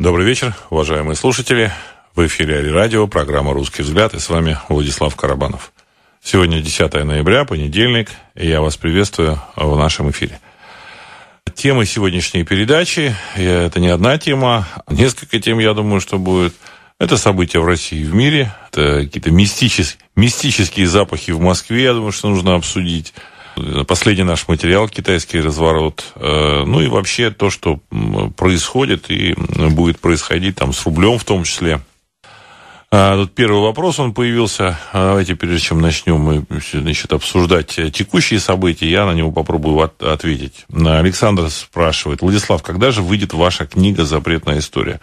Добрый вечер, уважаемые слушатели. В эфире Ари Радио, программа «Русский взгляд» и с вами Владислав Карабанов. Сегодня 10 ноября, понедельник, и я вас приветствую в нашем эфире. Тема сегодняшней передачи, это не одна тема, несколько тем, я думаю, что будет. Это события в России и в мире, это какие-то мистические, мистические запахи в Москве, я думаю, что нужно обсудить. Последний наш материал «Китайский разворот». Э, ну и вообще то, что происходит и будет происходить там с рублем в том числе. А, тут первый вопрос, он появился. А, давайте, прежде чем начнем мы значит, обсуждать текущие события, я на него попробую от, ответить. Александр спрашивает, Владислав, когда же выйдет ваша книга «Запретная история»?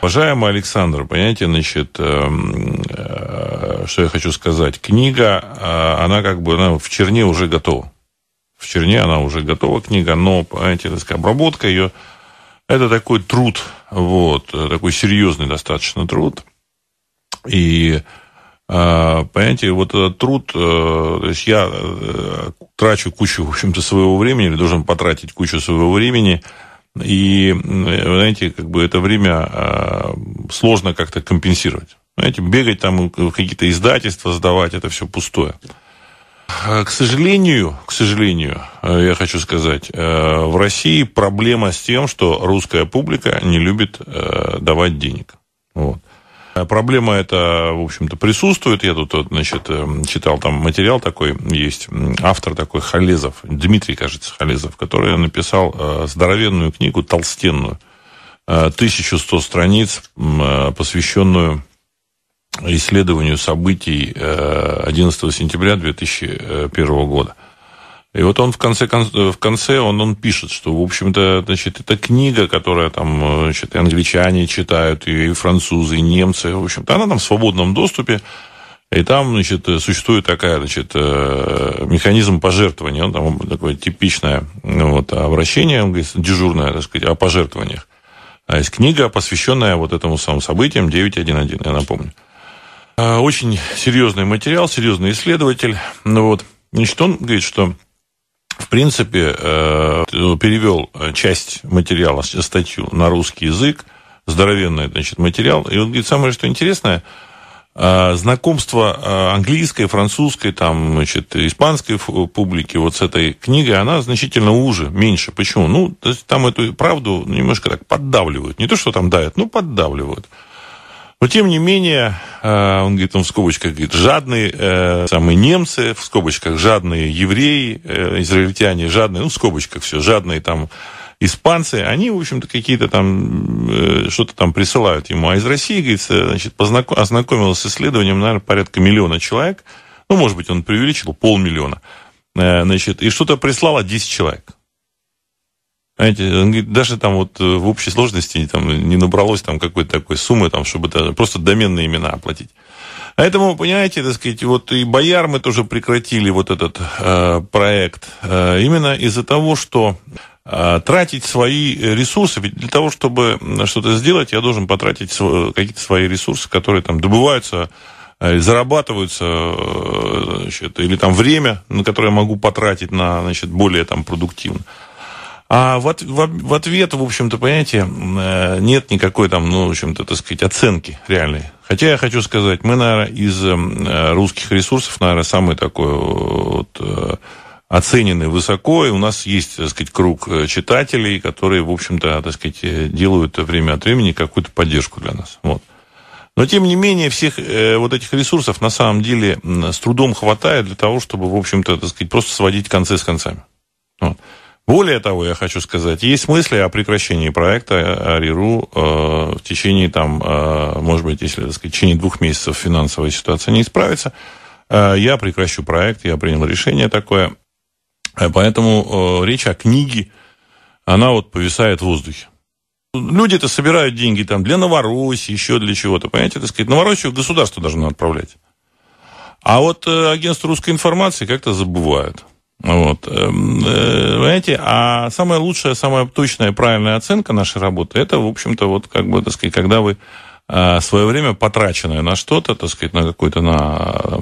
Уважаемый Александр, понимаете, значит, эм, э, что я хочу сказать. Книга, э, она как бы она в черне уже готова. В черне она уже готова, книга, но, понимаете, так сказать, обработка ее, это такой труд, вот, такой серьезный достаточно труд. И, э, понимаете, вот этот труд, то есть я трачу кучу, в общем-то, своего времени, или должен потратить кучу своего времени – и, знаете, как бы это время а, сложно как-то компенсировать. Знаете, бегать там в какие-то издательства, сдавать, это все пустое. А, к сожалению, к сожалению, а, я хочу сказать, в России проблема с тем, что русская публика не любит давать денег. Вот. Проблема эта, в общем-то, присутствует. Я тут, значит, э, читал там материал такой, есть автор такой Халезов, Дмитрий, кажется, Халезов, который написал э, здоровенную книгу, толстенную, 1100 э, страниц, посвященную исследованию событий 11 сентября 2001 года. И вот он в конце, в конце он, он пишет, что, в общем-то, значит, это книга, которая там, значит, и англичане читают, и французы, и немцы, в общем-то, она там в свободном доступе, и там, значит, существует такая, значит, э, механизм пожертвования, он там такое типичное вот, обращение, он говорит, дежурное, так сказать, о пожертвованиях. А есть книга, посвященная вот этому самому событиям 9.1.1, я напомню. А, очень серьезный материал, серьезный исследователь. Ну вот, значит, он говорит, что в принципе, э, перевел часть материала, статью на русский язык, здоровенный, значит, материал. И он говорит, самое, что интересное, э, знакомство э, английской, французской, там, значит, испанской публики вот с этой книгой, она значительно уже, меньше. Почему? Ну, то есть там эту правду немножко так поддавливают. Не то, что там давят, ну, поддавливают. Но, тем не менее, э, он говорит, он в скобочках говорит, жадные э, самые немцы, в скобочках жадные евреи, э, израильтяне, жадные, ну, в скобочках все, жадные там испанцы, они, в общем-то, какие-то там, что-то там присылают ему. А из России, говорит, значит, познаком... ознакомился с исследованием, наверное, порядка миллиона человек. Ну, может быть, он преувеличил, полмиллиона. Значит, и что-то прислало 10 человек. Знаете, он говорит, даже там вот э, в общей сложности там, не набралось там какой-то такой суммы, там, чтобы это, просто доменные имена оплатить. Поэтому, понимаете, так сказать, вот и Бояр мы тоже прекратили вот этот э, проект э, именно из-за того, что э, тратить свои ресурсы, ведь для того, чтобы что-то сделать, я должен потратить какие-то свои ресурсы, которые там добываются, э, зарабатываются, э, значит, или там время, на которое я могу потратить на, значит, более там продуктивно. А в, в, в ответ, в общем-то, понимаете, э, нет никакой там, ну, в общем-то, так сказать, оценки реальной. Хотя я хочу сказать, мы, наверное, из э, русских ресурсов, наверное, самый такой вот, э, оцененный высоко, и у нас есть, так сказать, круг читателей, которые, в общем-то, так сказать, делают время от времени какую-то поддержку для нас. Вот. Но, тем не менее, всех вот этих ресурсов на самом деле с трудом хватает для того, чтобы, в общем-то, так сказать, просто сводить концы с концами. Вот. Более того, я хочу сказать, есть мысли о прекращении проекта АРИРУ э, в течение, там, э, может быть, если, так сказать, в течение двух месяцев финансовая ситуация не исправится, э, я прекращу проект, я принял решение такое. Поэтому речь о книге, она вот повисает в воздухе. Люди-то собирают деньги там для Новороссии, еще для чего-то, понимаете, так сказать, Новороссию государство должно отправлять. А вот агентство русской информации как-то забывают. Вот. Эм, э, понимаете, а самая лучшая, самая точная, правильная оценка нашей работы, это, в общем-то, вот как бы, так сказать, когда вы э, свое время потраченное на что-то, так сказать, на какой-то, на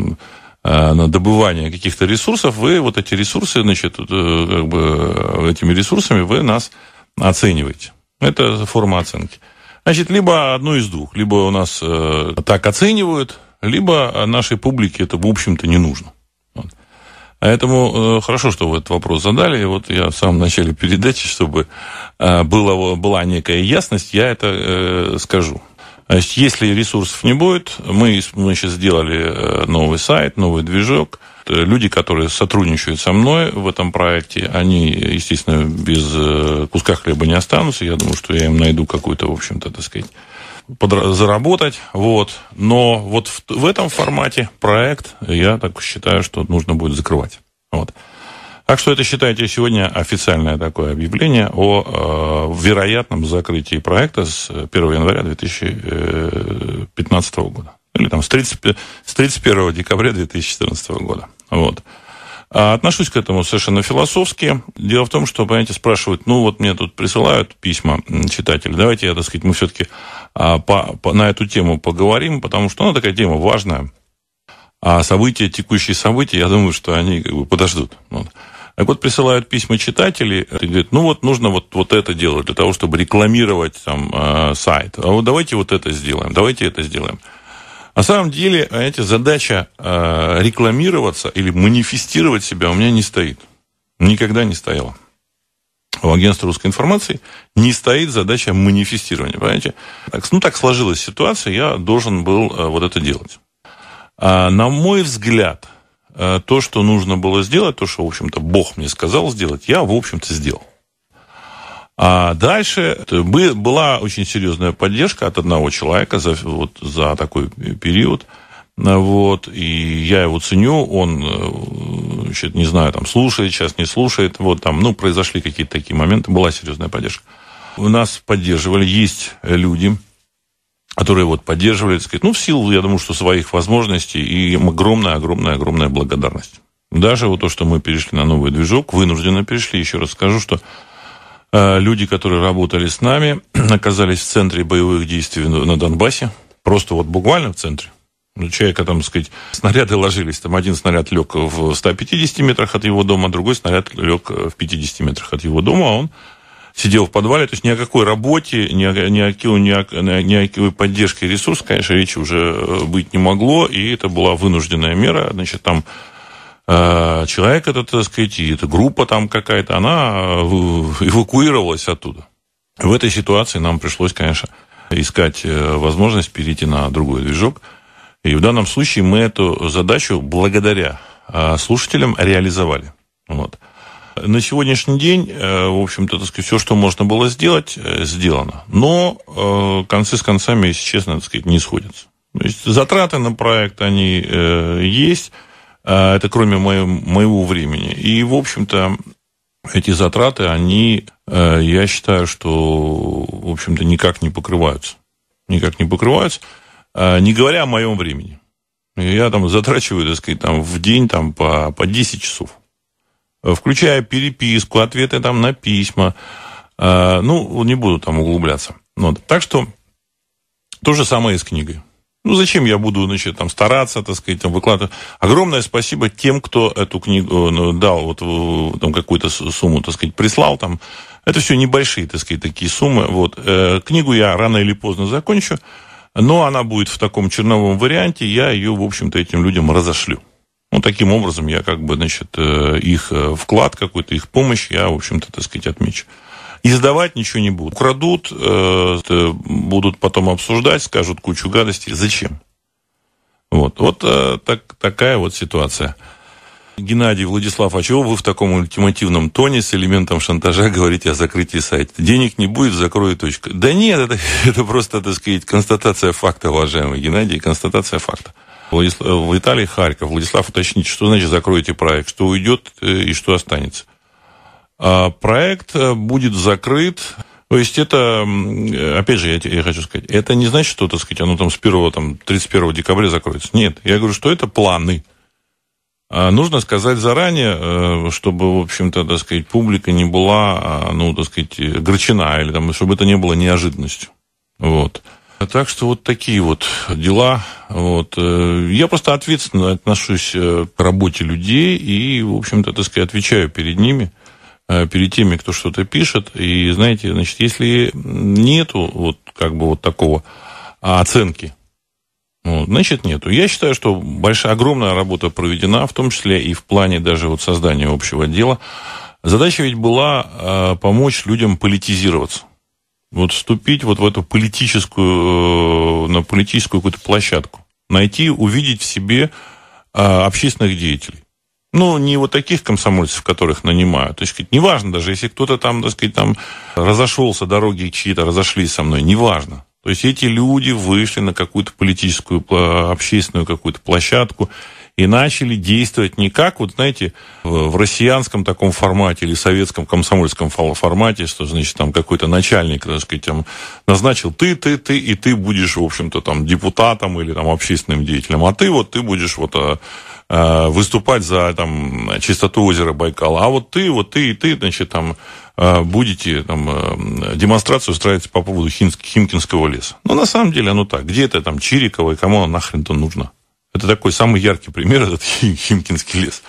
э, на добывание каких-то ресурсов, вы вот эти ресурсы, значит, как бы этими ресурсами вы нас оцениваете. Это форма оценки. Значит, либо одно из двух. Либо у нас так оценивают, либо нашей публике это, в общем-то, не нужно. Поэтому э, хорошо, что вы этот вопрос задали. Вот я в самом начале передачи, чтобы э, было, была некая ясность, я это э, скажу. Значит, если ресурсов не будет, мы, мы сейчас сделали новый сайт, новый движок. Люди, которые сотрудничают со мной в этом проекте, они, естественно, без куска хлеба не останутся. Я думаю, что я им найду какую-то, в общем-то, так сказать, заработать. Вот. Но вот в, в этом формате проект, я так считаю, что нужно будет закрывать. Вот. Так что это, считайте, сегодня официальное такое объявление о э, вероятном закрытии проекта с 1 января 2015 года. Или там с, 30, с 31 декабря 2014 года. Вот. А отношусь к этому совершенно философски. Дело в том, что, понимаете, спрашивают, ну вот мне тут присылают письма читатели, давайте, я, так сказать, мы все-таки а, по, по, на эту тему поговорим, потому что она такая тема важная. А события, текущие события, я думаю, что они как бы подождут. Вот. Так вот, присылают письма читатели, и говорят, ну вот нужно вот, вот это делать для того, чтобы рекламировать там э, сайт. А вот давайте вот это сделаем, давайте это сделаем. На самом деле, эти задача э, рекламироваться или манифестировать себя у меня не стоит. Никогда не стояла. У агентства русской информации не стоит задача манифестирования, понимаете? Так, ну, так сложилась ситуация, я должен был э, вот это делать. А, на мой взгляд, Э, то, что нужно было сделать, то, что, в общем-то, Бог мне сказал сделать, я, в общем-то, сделал. А дальше была очень серьезная поддержка от одного человека за, вот, за такой период. Вот, и я его ценю, он, э, значит, не знаю, там, слушает, сейчас не слушает, вот, там, ну, произошли какие-то такие моменты, была серьезная поддержка. У нас поддерживали, есть люди, которые вот поддерживали, сказать, ну, в силу, я думаю, что своих возможностей, и им огромная-огромная-огромная благодарность. Даже вот то, что мы перешли на новый движок, вынужденно перешли, еще раз скажу, что э, люди, которые работали с нами, оказались в центре боевых действий на Донбассе, просто вот буквально в центре. Ну, человека, там, сказать, снаряды ложились. Там один снаряд лег в 150 метрах от его дома, другой снаряд лег в 50 метрах от его дома, а он сидел в подвале, то есть ни о какой работе, ни о, ни о, ни о, ни о какой поддержке ресурсов, конечно, речи уже э, быть не могло, и это была вынужденная мера, значит, там э, человек этот, так сказать, и эта группа там какая-то, она э, эвакуировалась оттуда. В этой ситуации нам пришлось, конечно, искать возможность перейти на другой движок. И в данном случае мы эту задачу благодаря слушателям реализовали. Вот. На сегодняшний день, э, в общем-то, так сказать, все, что можно было сделать, э, сделано. Но э, концы с концами, если честно, так сказать, не сходятся. То есть затраты на проект, они есть, это кроме моего, моего времени. И, в общем-то, эти затраты, они, я считаю, что, в общем-то, никак не покрываются. Никак не покрываются, не говоря о моем времени. Я там затрачиваю, так сказать, там, в день там, по, по 10 часов включая переписку, ответы там на письма. Ну, не буду там углубляться. Вот. Так что то же самое и с книгой. Ну, зачем я буду, значит, там, стараться, так сказать, там, выкладывать. Огромное спасибо тем, кто эту книгу ну, дал, вот, там, какую-то сумму, так сказать, прислал, там. Это все небольшие, так сказать, такие суммы. Вот. Э, книгу я рано или поздно закончу, но она будет в таком черновом варианте, я ее, в общем-то, этим людям разошлю. Ну, таким образом, я как бы, значит, э, их э, вклад какой-то, их помощь, я, в общем-то, так сказать, отмечу. Издавать ничего не будут. Украдут, э, будут потом обсуждать, скажут кучу гадостей. Зачем? Вот, вот так, такая вот ситуация. Геннадий Владислав, а чего вы в таком ультимативном тоне с элементом шантажа говорите о закрытии сайта? Денег не будет, закрою точка. Да нет, это, это просто, так сказать, констатация факта, уважаемый Геннадий, констатация факта. Владислав, в Италии Харьков. Владислав, уточните, что значит закроете проект, что уйдет э, и что останется. А проект э, будет закрыт. То есть это, опять же, я, я хочу сказать, это не значит, что, так сказать, оно там с 1, там, 31 декабря закроется. Нет, я говорю, что это планы. А нужно сказать заранее, э, чтобы, в общем-то, так сказать, публика не была, а, ну, так сказать, грачена, или там, чтобы это не было неожиданностью. Вот. Так что вот такие вот дела. Вот. Э, я просто ответственно отношусь э, к работе людей и, в общем-то, так сказать, отвечаю перед ними. Э, перед теми, кто что-то пишет. И, знаете, значит, если нету вот как бы вот такого оценки, ну, значит, нету. Я считаю, что большая, огромная работа проведена, в том числе и в плане даже вот создания общего дела. Задача ведь была э, помочь людям политизироваться. Вот вступить вот в эту политическую, э, на политическую какую-то площадку. Найти, увидеть в себе э, общественных деятелей. Ну, не вот таких комсомольцев, которых нанимают. То есть, неважно даже, если кто-то там, так сказать, там разошелся, дороги чьи-то разошлись со мной, неважно. То есть эти люди вышли на какую-то политическую, общественную какую-то площадку и начали действовать не как, вот знаете, в россиянском таком формате или советском комсомольском формате, что, значит, там какой-то начальник, так сказать, там, назначил ты, ты, ты, и ты будешь, в общем-то, там, депутатом или там общественным деятелем, а ты вот, ты будешь вот а, выступать за там чистоту озера Байкала, а вот ты, вот ты и ты, значит, там а, будете там, а, демонстрацию устраивать по поводу Химкинского леса. Но на самом деле оно так. Где это там Чирикова и кому оно нахрен-то нужно? Это такой самый яркий пример, этот Химкинский лес.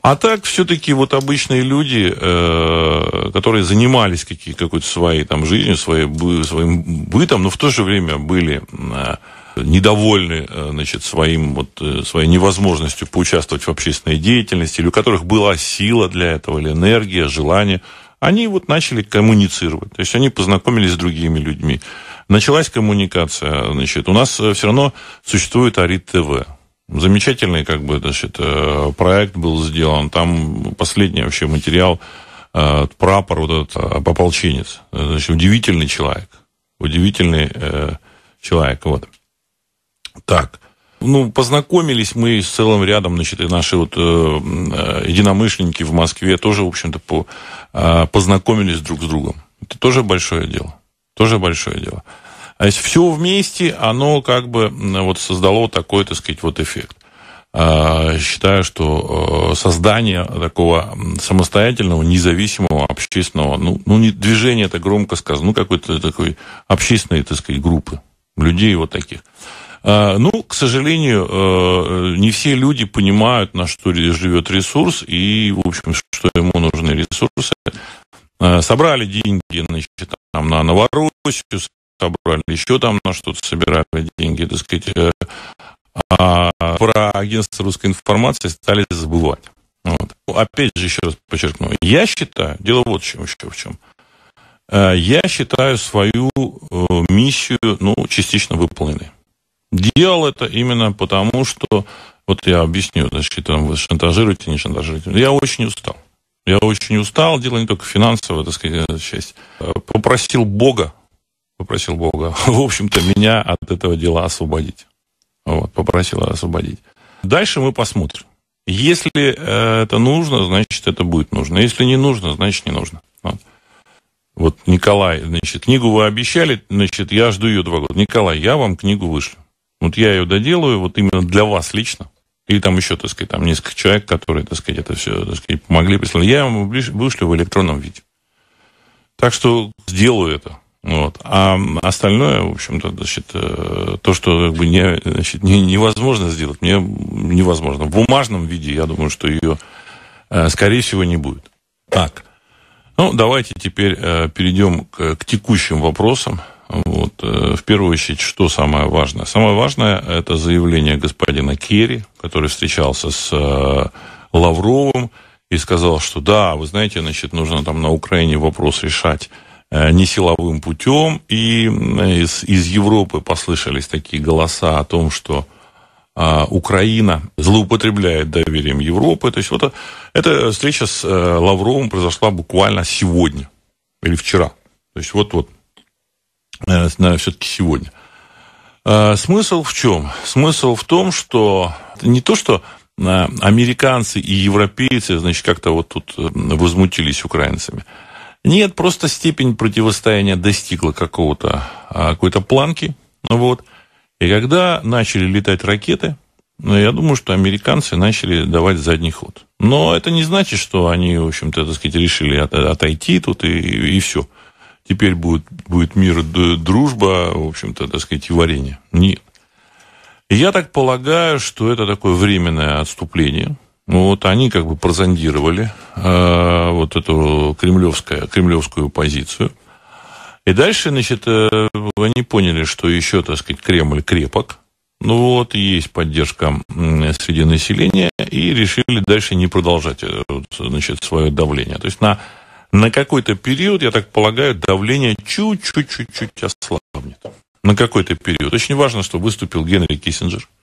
А так, все-таки вот обычные люди, э, которые занимались какие, какой-то своей там жизнью, своей, своим бытом, но в то же время были э, недовольны э, значит, своим, вот, э, своей невозможностью поучаствовать в общественной деятельности, или у которых была сила для этого, или энергия, желание, они вот начали коммуницировать. То есть они познакомились с другими людьми. Началась коммуникация. Значит, у нас э, все равно существует Арит ТВ. Замечательный как бы, значит, проект был сделан. Там последний вообще материал, прапор, вот этот ополченец. Значит, удивительный человек. Удивительный человек. Вот. Так. Ну, познакомились мы с целым рядом, значит, и наши вот э, э, единомышленники в Москве тоже, в общем-то, по, э, познакомились друг с другом. Это тоже большое дело. Тоже большое дело. А если все вместе, оно как бы вот создало такой, так сказать, вот эффект. Э, считаю, что э, создание такого самостоятельного, независимого, общественного, ну, ну не движение, это громко сказано, ну, какой-то такой общественной, так сказать, группы людей вот таких. А, ну, к сожалению, э, не все люди понимают, на что живет ресурс и, в общем, что ему нужны ресурсы. А, собрали деньги, значит, там, на Новороссию, собрали еще там на что-то, собирали деньги, так сказать. Э, а про агентство русской информации стали забывать. Вот. Опять же, еще раз подчеркну, я считаю, дело вот в чем, еще в чем. Э, я считаю свою миссию, ну, частично выполненной. Делал это именно потому, что, вот я объясню, значит, там, вы шантажируете, не шантажируете. Я очень устал. Я очень устал, дело не только финансовая, так сказать, часть. Попросил Бога, попросил Бога, в общем-то, меня от этого дела освободить. Вот, попросил освободить. Дальше мы посмотрим. Если э, это нужно, значит, это будет нужно. Если не нужно, значит, не нужно. Вот. вот Николай, значит, книгу вы обещали, значит, я жду ее два года. Николай, я вам книгу вышлю. Вот я ее доделаю, вот именно для вас лично. Или там еще, так сказать, там несколько человек, которые, так сказать, это все, так сказать, помогли, прислали. Я вам вышлю в электронном виде. Так что сделаю это. Вот. А остальное, в общем-то, значит, э, то, что как бы не, значит, не, невозможно сделать, мне невозможно. В бумажном виде, я думаю, что ее, э, скорее всего, не будет. Так. Ну, давайте теперь э, перейдем к, к текущим вопросам. Вот. Э, в первую очередь, что самое важное? Самое важное – это заявление господина Керри, который встречался с э, Лавровым и сказал, что да, вы знаете, значит, нужно там на Украине вопрос решать э, не силовым путем. И из, из Европы послышались такие голоса о том, что а, Украина злоупотребляет доверием Европы. То есть вот эта встреча с Лавровым произошла буквально сегодня или вчера. То есть вот-вот все-таки сегодня. А, смысл в чем? Смысл в том, что не то, что а, американцы и европейцы, значит, как-то вот тут возмутились украинцами. Нет, просто степень противостояния достигла какого-то, а, какой-то планки. Вот. И когда начали летать ракеты, ну, я думаю, что американцы начали давать задний ход. Но это не значит, что они, в общем-то, так сказать, решили отойти тут и, и все теперь будет, будет мир, дружба, в общем-то, так сказать, и варенье. Нет. Я так полагаю, что это такое временное отступление. вот они как бы прозондировали э, вот эту кремлевскую, кремлевскую позицию. И дальше, значит, э, они поняли, что еще, так сказать, Кремль крепок. Ну вот, есть поддержка среди населения, и решили дальше не продолжать, э, значит, свое давление. То есть на, на какой-то период, я так полагаю, давление чуть-чуть-чуть-чуть ослабнет. На какой-то период. Очень важно, что выступил Генри Киссинджер –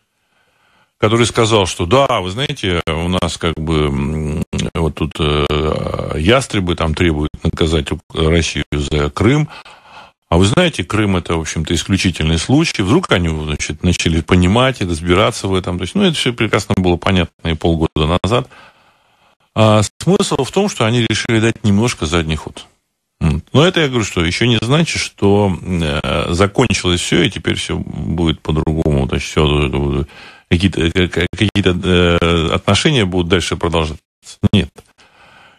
который сказал, что да, вы знаете, у нас как бы вот тут э, ястребы там требуют наказать Россию за Крым. А вы знаете, Крым это, в общем-то, исключительный случай. Вдруг они, значит, начали понимать и разбираться в этом. То есть, ну, это все прекрасно было понятно и полгода назад. А смысл в том, что они решили дать немножко задний ход. Но это, я говорю, что еще не значит, что э, закончилось все, и теперь все будет по-другому. То есть, все какие-то э, какие э, отношения будут дальше продолжаться. Нет.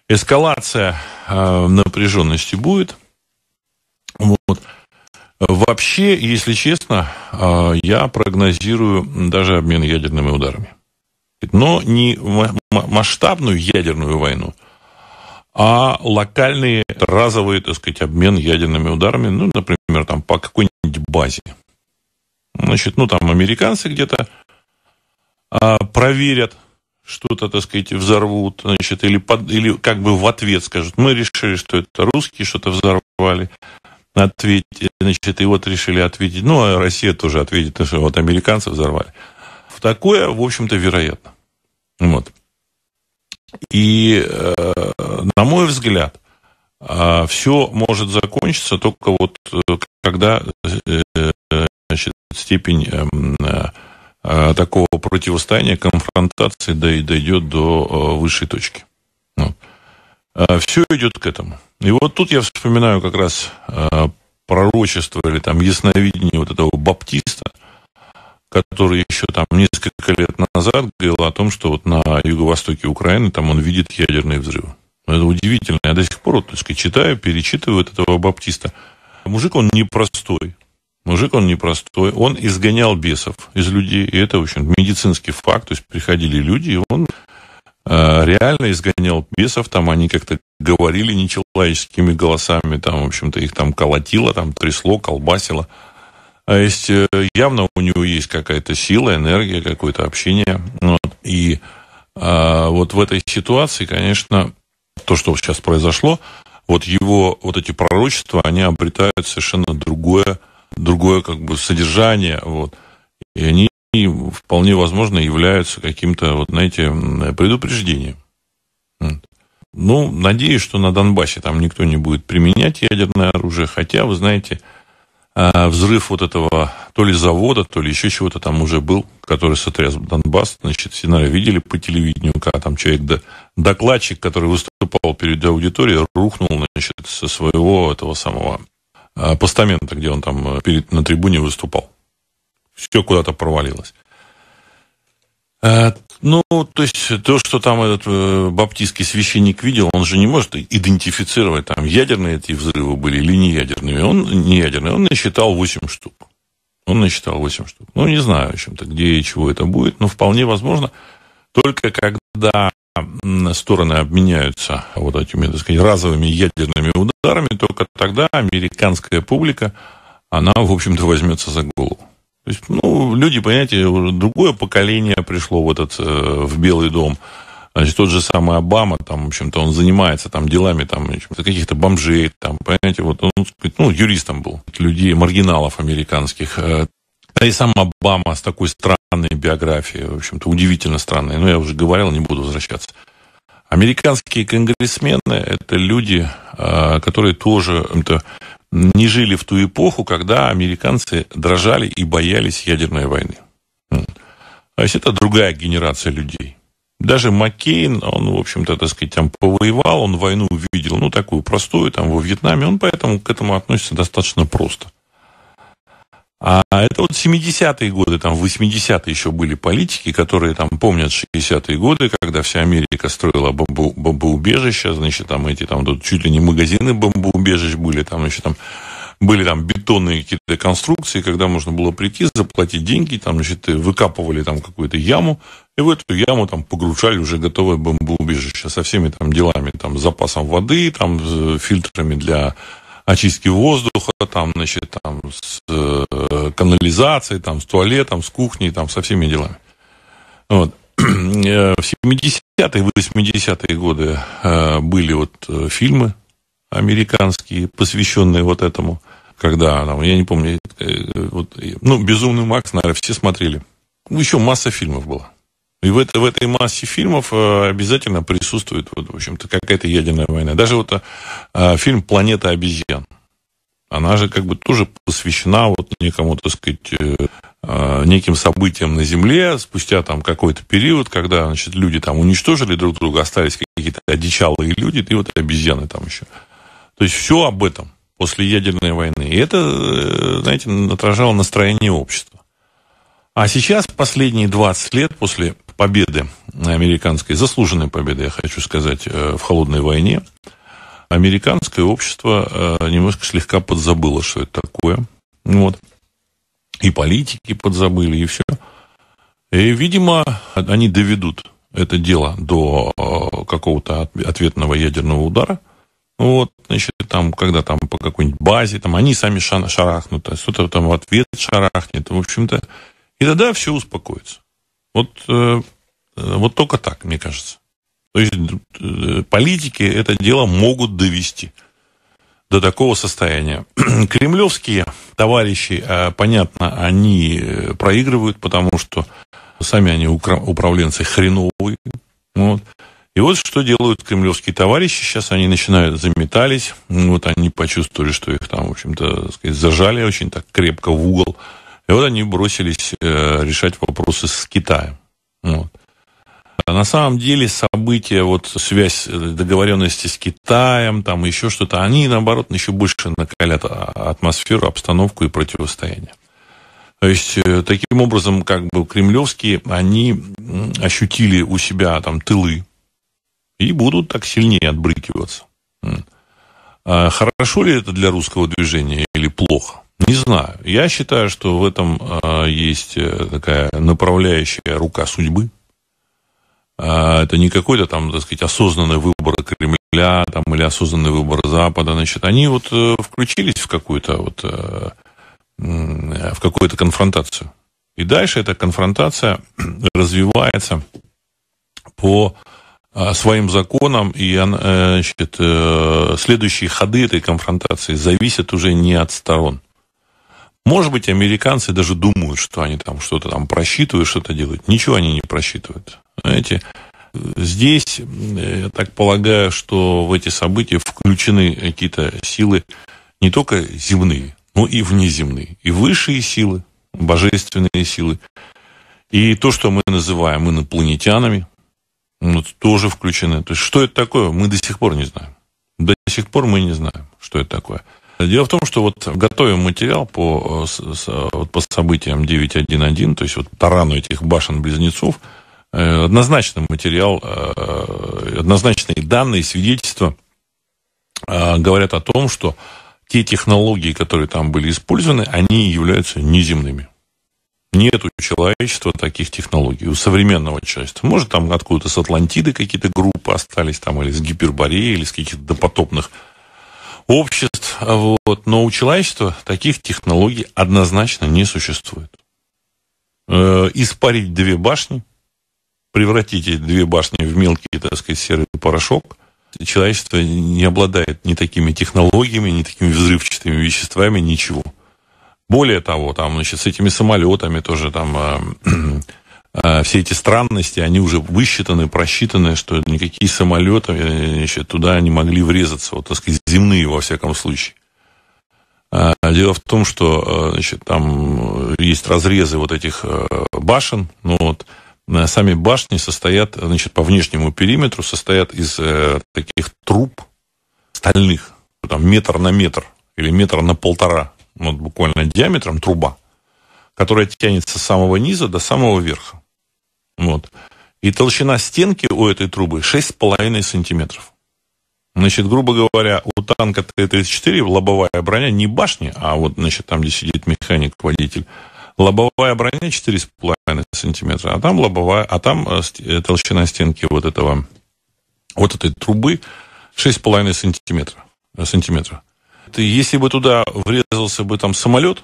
Эскалация напряженности будет. Вот. Вообще, если честно, я прогнозирую даже обмен ядерными ударами. Но не масштабную ядерную войну, а локальные разовые, так сказать, обмен ядерными ударами, ну, например, там по какой-нибудь базе. Значит, ну, там американцы где-то а, проверят что-то, так сказать, взорвут, значит, или, под, или как бы в ответ скажут, мы решили, что это русские что-то взорвали, ответить, значит, и вот решили ответить, ну, а Россия тоже ответит, что вот американцы взорвали. Такое, в общем-то, вероятно. Вот. И, э, на мой взгляд, э, все может закончиться только вот э, когда э, значит, степень эм, э, такого противостояния, конфронтации дойдет до э, высшей точки. Вот. Все идет к этому. И вот тут я вспоминаю как раз пророчество или там ясновидение вот этого баптиста, который еще там несколько лет назад говорил о том, что вот на юго-востоке Украины там он видит ядерные взрывы. Это удивительно. Я до сих пор, вот, так сказать, читаю, перечитываю этого баптиста. Мужик, он непростой. Мужик он непростой, он изгонял бесов из людей, и это, в общем, медицинский факт, то есть приходили люди, и он э, реально изгонял бесов, там они как-то говорили нечеловеческими голосами, там, в общем-то, их там колотило, там трясло, колбасило. А есть, э, явно у него есть какая-то сила, энергия, какое-то общение. Вот. И э, вот в этой ситуации, конечно, то, что сейчас произошло, вот его, вот эти пророчества, они обретают совершенно другое другое как бы содержание, вот. И они вполне возможно являются каким-то, вот, знаете, предупреждением. Ну, надеюсь, что на Донбассе там никто не будет применять ядерное оружие, хотя, вы знаете, а, взрыв вот этого то ли завода, то ли еще чего-то там уже был, который сотряс Донбасс. Значит, наверное, видели по телевидению, как там человек, докладчик, который выступал перед аудиторией, рухнул, значит, со своего этого самого Э, постамента, где он там э, перед, на трибуне выступал. Все куда-то провалилось. Э, ну, то есть, то, что там этот э, баптистский священник видел, он же не может идентифицировать, там, ядерные эти взрывы были или не ядерные. Он не ядерный, он насчитал 8 штук. Он насчитал 8 штук. Ну, не знаю, в общем-то, где и чего это будет, но вполне возможно, только когда стороны обменяются вот этими, так сказать, разовыми ядерными ударами, только тогда американская публика, она, в общем-то, возьмется за голову. То есть, ну, люди, понимаете, другое поколение пришло в этот, э, в Белый дом. Значит, тот же самый Обама, там, в общем-то, он занимается там делами там каких-то бомжей, там, понимаете, вот он, ну, юристом был, людей, маргиналов американских. Э, да и сам Обама с такой странной биографией, в общем-то, удивительно странной. Но я уже говорил, не буду возвращаться. Американские конгрессмены – это люди, а, которые тоже не жили в ту эпоху, когда американцы дрожали и боялись ядерной войны. То есть это другая генерация людей. Даже Маккейн, он, в общем-то, так сказать, там повоевал, он войну увидел, ну, такую простую, там, во Вьетнаме, он поэтому к этому относится достаточно просто. А это вот 70-е годы, там 80-е еще были политики, которые там помнят 60-е годы, когда вся Америка строила бомбу, бомбоубежища, значит, там эти там тут чуть ли не магазины бомбоубежищ были, там еще там были там бетонные какие-то конструкции, когда можно было прийти, заплатить деньги, там, значит, выкапывали там какую-то яму, и в эту яму там погружали уже готовое бомбоубежище со всеми там делами, там, запасом воды, там, фильтрами для очистки воздуха, там, значит, там, с э, канализацией, там, с туалетом, с кухней, там, со всеми делами. Вот. Э, в 70-е, 80-е годы э, были вот э, фильмы американские, посвященные вот этому, когда, там, я не помню, вот, ну, «Безумный Макс», наверное, все смотрели. Еще масса фильмов была. И в, это, в этой массе фильмов обязательно присутствует, вот, в общем-то, какая-то ядерная война. Даже вот а, фильм «Планета обезьян». Она же как бы тоже посвящена вот некому, так сказать, Э, неким событиям на Земле спустя там какой-то период, когда значит, люди там уничтожили друг друга, остались какие-то одичалые люди, и вот обезьяны там еще. То есть все об этом после ядерной войны. И это, э, знаете, отражало настроение общества. А сейчас, последние 20 лет после победы американской, заслуженной победы, я хочу сказать, э, в холодной войне, американское общество немножко слегка подзабыло, что это такое. Вот и политики подзабыли, и все. И, видимо, они доведут это дело до э, какого-то ответного ядерного удара. Вот, значит, там, когда там по какой-нибудь базе, там они сами шарахнут, а что-то там в ответ шарахнет, в общем-то. И тогда все успокоится. Вот, э, э, вот только так, мне кажется. То есть политики это дело могут довести до такого состояния. Кремлевские товарищи, понятно, они э, проигрывают, потому что сами они управленцы хреновые. Вот. И вот что делают кремлевские товарищи. Сейчас они начинают заметались. Вот они почувствовали, что их там, в общем-то, сказать, зажали очень так крепко в угол. И вот они бросились э, решать вопросы с Китаем. Вот. А на самом деле события, вот связь э, договоренности с Китаем, там еще что-то, они, наоборот, еще больше накалят а, атмосферу, обстановку и противостояние. То есть, э, таким образом, как бы кремлевские, они ощутили у себя там тылы и будут так сильнее отбрыкиваться. А хорошо ли это для русского движения плохо? Не знаю. Я считаю, что в этом а, есть э, такая направляющая рука судьбы, а, это не какой-то там, так сказать, осознанный выбор Кремля там, или осознанный выбор Запада. Значит, они вот э, включились в какую-то вот, э, в какую-то конфронтацию. И дальше эта конфронтация развивается по своим законам, и э, значит, следующие ходы этой конфронтации зависят уже не от сторон. Может быть, американцы даже думают, что они там что-то там просчитывают, что-то делают. Ничего они не просчитывают. Знаете, здесь, я так полагаю, что в эти события включены какие-то силы не только земные, но и внеземные. И высшие силы, божественные силы. И то, что мы называем инопланетянами, тоже включены. То есть, что это такое, мы до сих пор не знаем. До сих пор мы не знаем, что это такое. Дело в том, что вот готовим материал по, вот по событиям 9.1.1, то есть вот тарану этих башен-близнецов, Э, однозначный материал, э, однозначные данные, свидетельства э, говорят о том, что те технологии, которые там были использованы, они являются неземными. Нет у человечества таких технологий, у современного человечества. Может, там откуда-то с Атлантиды какие-то группы остались, там, или с Гипербореи, или с каких-то допотопных обществ. Вот. Но у человечества таких технологий однозначно не существует. Испарить две башни превратить эти две башни в мелкий, так сказать, серый порошок, человечество не обладает ни такими технологиями, ни такими взрывчатыми веществами, ничего. Более того, там, значит, с этими самолетами тоже там э, э, все эти странности, они уже высчитаны, просчитаны, что никакие самолеты э, значит, туда не могли врезаться, вот, так сказать, земные, во всяком случае. А, дело в том, что значит, там есть разрезы вот этих башен, ну вот, сами башни состоят, значит, по внешнему периметру состоят из таких труб стальных, там метр на метр или метр на полтора, вот буквально диаметром труба, которая тянется с самого низа до самого верха. Вот. И толщина стенки у этой трубы 6,5 сантиметров. Значит, грубо говоря, у танка Т-34 лобовая броня не башни, а вот, значит, там, где сидит механик, водитель, лобовая броня 4,5 сантиметра, а там лобовая, а там э, э, толщина стенки вот этого, вот этой трубы 6,5 сантиметра. сантиметра. Если бы туда врезался бы там самолет,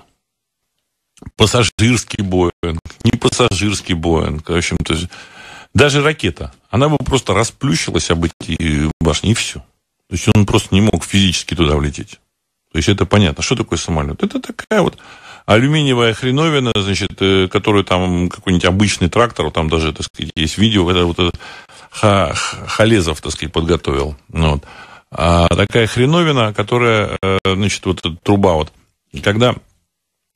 пассажирский Боинг, не пассажирский Боинг, в общем, то даже ракета, она бы просто расплющилась об эти башни, и все. То есть он просто не мог физически туда влететь. То есть это понятно. Что такое самолет? Это такая вот алюминиевая хреновина, значит, э, которую там какой-нибудь обычный трактор, там даже, так сказать, есть видео, это вот этот Халезов, так сказать, подготовил. Ну вот. А такая хреновина, которая, э, значит, вот труба вот, когда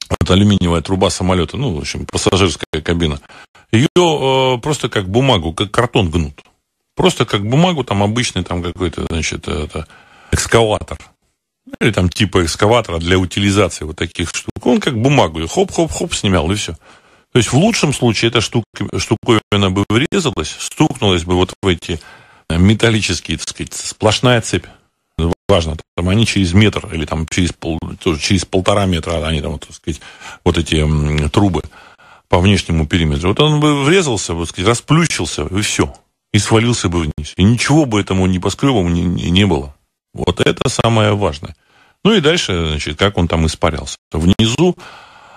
вот алюминиевая труба самолета, ну, в общем, пассажирская кабина, ее э, просто как бумагу, как картон гнут. Просто как бумагу, там обычный там какой-то, значит, это, экскаватор. Или там типа экскаватора для утилизации вот таких штук. Он как бумагу, хоп-хоп-хоп снимал, и все. То есть в лучшем случае эта штука, штуковина бы врезалась, стукнулась бы вот в эти металлические, так сказать, сплошная цепь. Важно, там они через метр или там через, пол, тоже через полтора метра, они там, так сказать, вот эти трубы по внешнему периметру. Вот он бы врезался, вот, сказать, расплющился, и все и свалился бы вниз. И ничего бы этому небоскребу не, не было. Вот это самое важное. Ну и дальше, значит, как он там испарялся. Внизу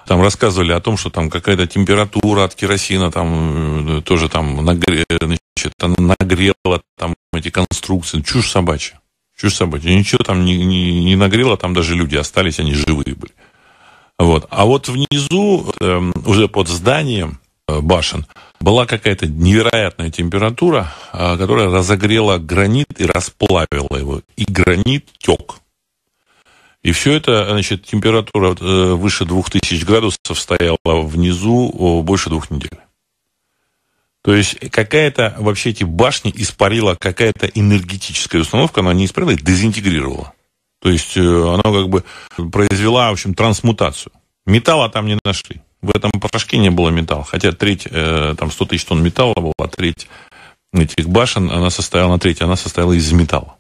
там рассказывали о том, что там какая-то температура от керосина там э, тоже там нагре, значит, нагрела там эти конструкции. Чушь собачья. Чушь собачья. Ничего там не, не, не нагрело, там даже люди остались, они живые были. Вот. А вот внизу, э, уже под зданием э, башен, была какая-то невероятная температура, которая разогрела гранит и расплавила его. И гранит тек. И все это, значит, температура э, выше 2000 градусов стояла внизу больше двух недель. То есть какая-то вообще эти башни испарила какая-то энергетическая установка, она не испарила, дезинтегрировала. То есть э, она как бы произвела, в общем, трансмутацию. Металла там не нашли. В этом порошке не было металла. Хотя треть, э, там 100 тысяч тонн металла было, а треть этих башен, она состояла на треть, она состояла из металла.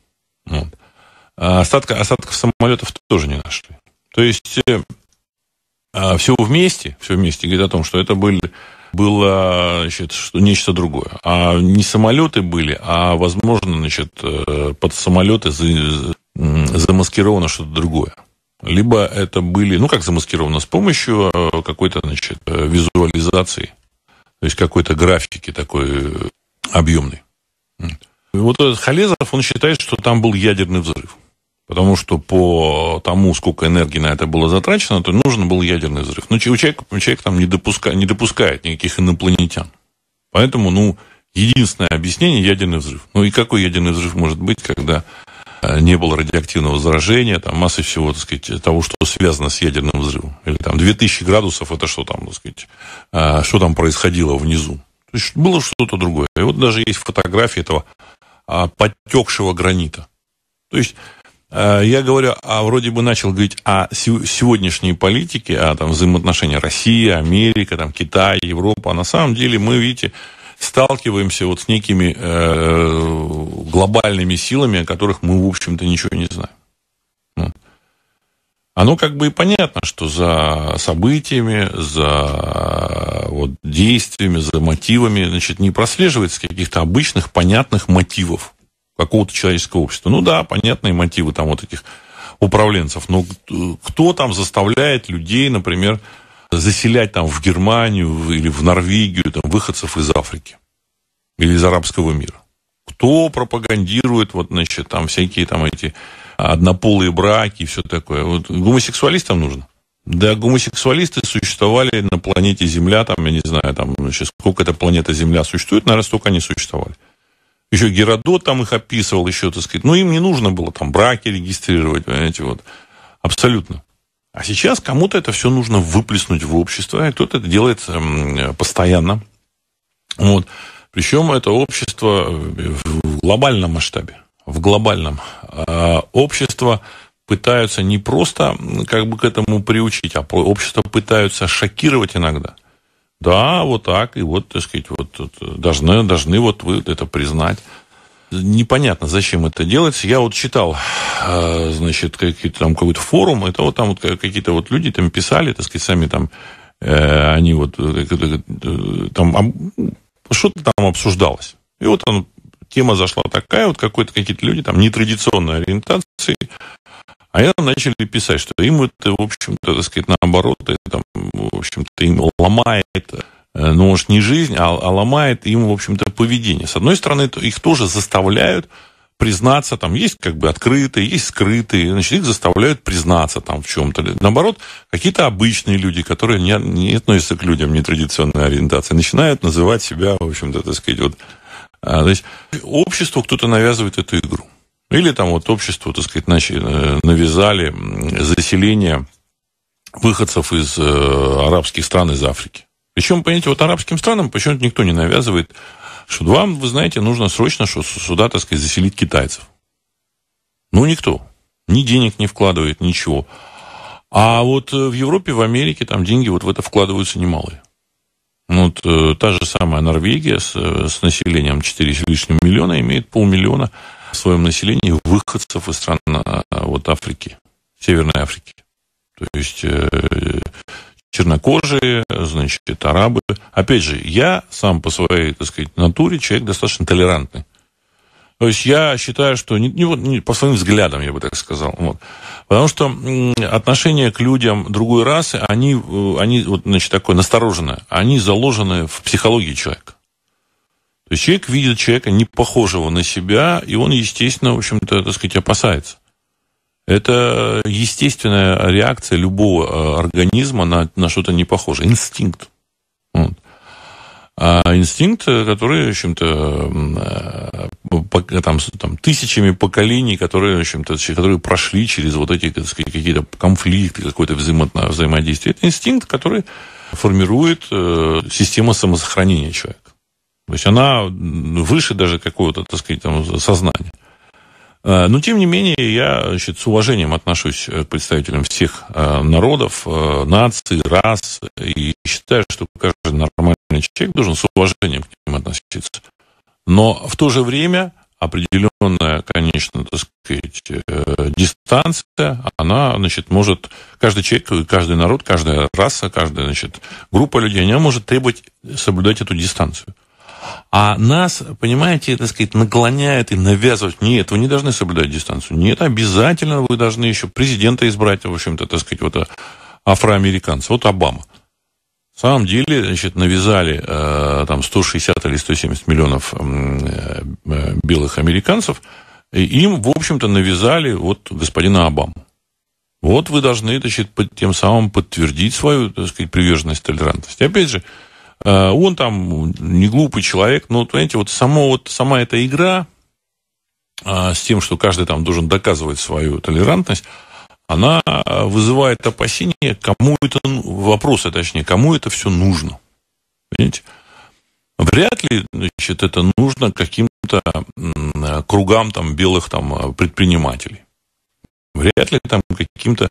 Вот. А остатка, остатков самолетов тоже не нашли. То есть э, а все вместе, все вместе говорит о том, что это были, было значит, что, нечто другое. А не самолеты были, а, возможно, значит, э, под самолеты замаскировано что-то другое либо это были, ну, как замаскировано, с помощью э, какой-то, значит, э, визуализации, то есть какой-то графики такой объемной. Вот этот Халезов, он считает, что там был ядерный взрыв. Потому что по тому, сколько энергии на это было затрачено, то нужен был ядерный взрыв. Но человек, человек там не, допуска, не допускает никаких инопланетян. Поэтому, ну, единственное объяснение – ядерный взрыв. Ну и какой ядерный взрыв может быть, когда Э, не было радиоактивного заражения, там масса всего, так сказать, того, что связано с ядерным взрывом. Или там 2000 градусов, это что там, так сказать, э, что там происходило внизу. То есть было что-то другое. И вот даже есть фотографии этого а, подтекшего гранита. То есть я говорю, а вроде бы начал говорить о сегодняшней политике, о там, взаимоотношениях России, Америка, там, Китай, Европа. А на самом деле мы, видите, сталкиваемся вот с некими э, глобальными силами, о которых мы, в общем-то, ничего не знаем. Ну. Оно как бы и понятно, что за событиями, за вот, действиями, за мотивами, значит, не прослеживается каких-то обычных, понятных мотивов какого-то человеческого общества. Ну да, понятные мотивы там вот этих управленцев, но кто там заставляет людей, например, заселять там в Германию или в Норвегию там, выходцев из Африки или из арабского мира. Кто пропагандирует вот, значит, там всякие там эти однополые браки и все такое. Вот гомосексуалистам нужно. Да, гомосексуалисты существовали на планете Земля, там, я не знаю, там, сейчас сколько эта планета Земля существует, наверное, столько они существовали. Еще Геродот там их описывал, еще, так сказать. Ну, им не нужно было там браки регистрировать, понимаете, вот. Абсолютно. А сейчас кому-то это все нужно выплеснуть в общество, и кто-то это делает эм, постоянно. Вот. Причем это общество в глобальном масштабе. В глобальном. А общество пытаются не просто как бы к этому приучить, а общество пытаются шокировать иногда. Да, вот так, и вот, так сказать, вот должны, должны вот вы это признать. непонятно, зачем это делается. Я вот читал, э, значит, какие-то там какой-то форум, это вот там вот какие-то вот люди там писали, так сказать, сами там, э, они вот там, что-то там обсуждалось. И вот он, тема зашла такая, вот какой-то какие-то люди там нетрадиционной ориентации, а они начали писать, что им это, в общем-то, так сказать, наоборот, это, там, в общем-то, им ломает Э, ну, может, не жизнь, а, а ломает им, в общем-то, поведение. С одной стороны, их тоже заставляют признаться, там есть как бы открытые, есть скрытые, значит, их заставляют признаться там в чем-то. Наоборот, какие-то обычные люди, которые не, не относятся к людям нетрадиционной ориентации, начинают называть себя, в общем-то, так сказать, вот, а, то есть обществу кто-то навязывает эту игру. Или там вот обществу, так сказать, начали, навязали заселение выходцев из э, арабских стран, из Африки. Причем, понимаете, вот арабским странам почему-то никто не навязывает, что вам, вы знаете, нужно срочно что сюда, так сказать, заселить китайцев. Ну, никто. Ни денег не вкладывает, ничего. А вот э, в Европе, в Америке там деньги вот в это вкладываются немалые. Ну, вот э, та же самая Норвегия с, э, с населением 4 с лишним миллиона имеет полмиллиона в своем населении выходцев из стран вот Африки, Северной Африки. То есть чернокожие, значит, арабы. Опять же, я сам по своей, так сказать, натуре человек достаточно толерантный. То есть я считаю, что не, не, не по своим взглядам, я бы так сказал. Вот. Потому что отношение к людям другой расы, они, они вот, значит, такое настороженное, они заложены в психологии человека. То есть человек видит человека не похожего на себя, и он, естественно, в общем-то, так сказать, опасается. Это естественная реакция любого э, организма на, на что-то непохожее. Инстинкт. Вот. А инстинкт, который, в общем-то, э, там, там, тысячами поколений, которые, в общем-то, которые прошли через вот эти какие-то конфликты, какое-то взаимо взаимодействие. Это инстинкт, который формирует э, систему самосохранения человека. То есть она выше даже какого-то, так сказать, там, сознания. Э, но, тем не менее, я значит, с уважением отношусь к представителям всех э, народов, э, наций, рас, и считаю, что каждый нормальный человек должен с уважением к ним относиться. Но в то же время определенная, конечно, так сказать, дистанция, она, значит, может, каждый человек, каждый народ, каждая раса, каждая, значит, группа людей, она может требовать соблюдать эту дистанцию. А нас, понимаете, так сказать, наклоняет и навязывает. Нет, вы не должны соблюдать дистанцию. Нет, обязательно вы должны еще президента избрать, в общем-то, так сказать, вот афроамериканца. Вот Обама. В самом деле, значит, навязали э, там 160 или 170 миллионов э, э, белых американцев, и им, в общем-то, навязали вот господина Обаму. Вот вы должны, значит, тем самым подтвердить свою, так сказать, приверженность толерантности. Опять же, Э, он там не глупый человек, но, понимаете, вот, само, вот сама эта игра а, с тем, что каждый там должен доказывать свою толерантность, она вызывает опасения, кому это, вопросы, точнее, кому это все нужно. Понимаете? Вряд ли значит, это нужно каким-то кругам там, белых там, предпринимателей. Вряд ли там каким-то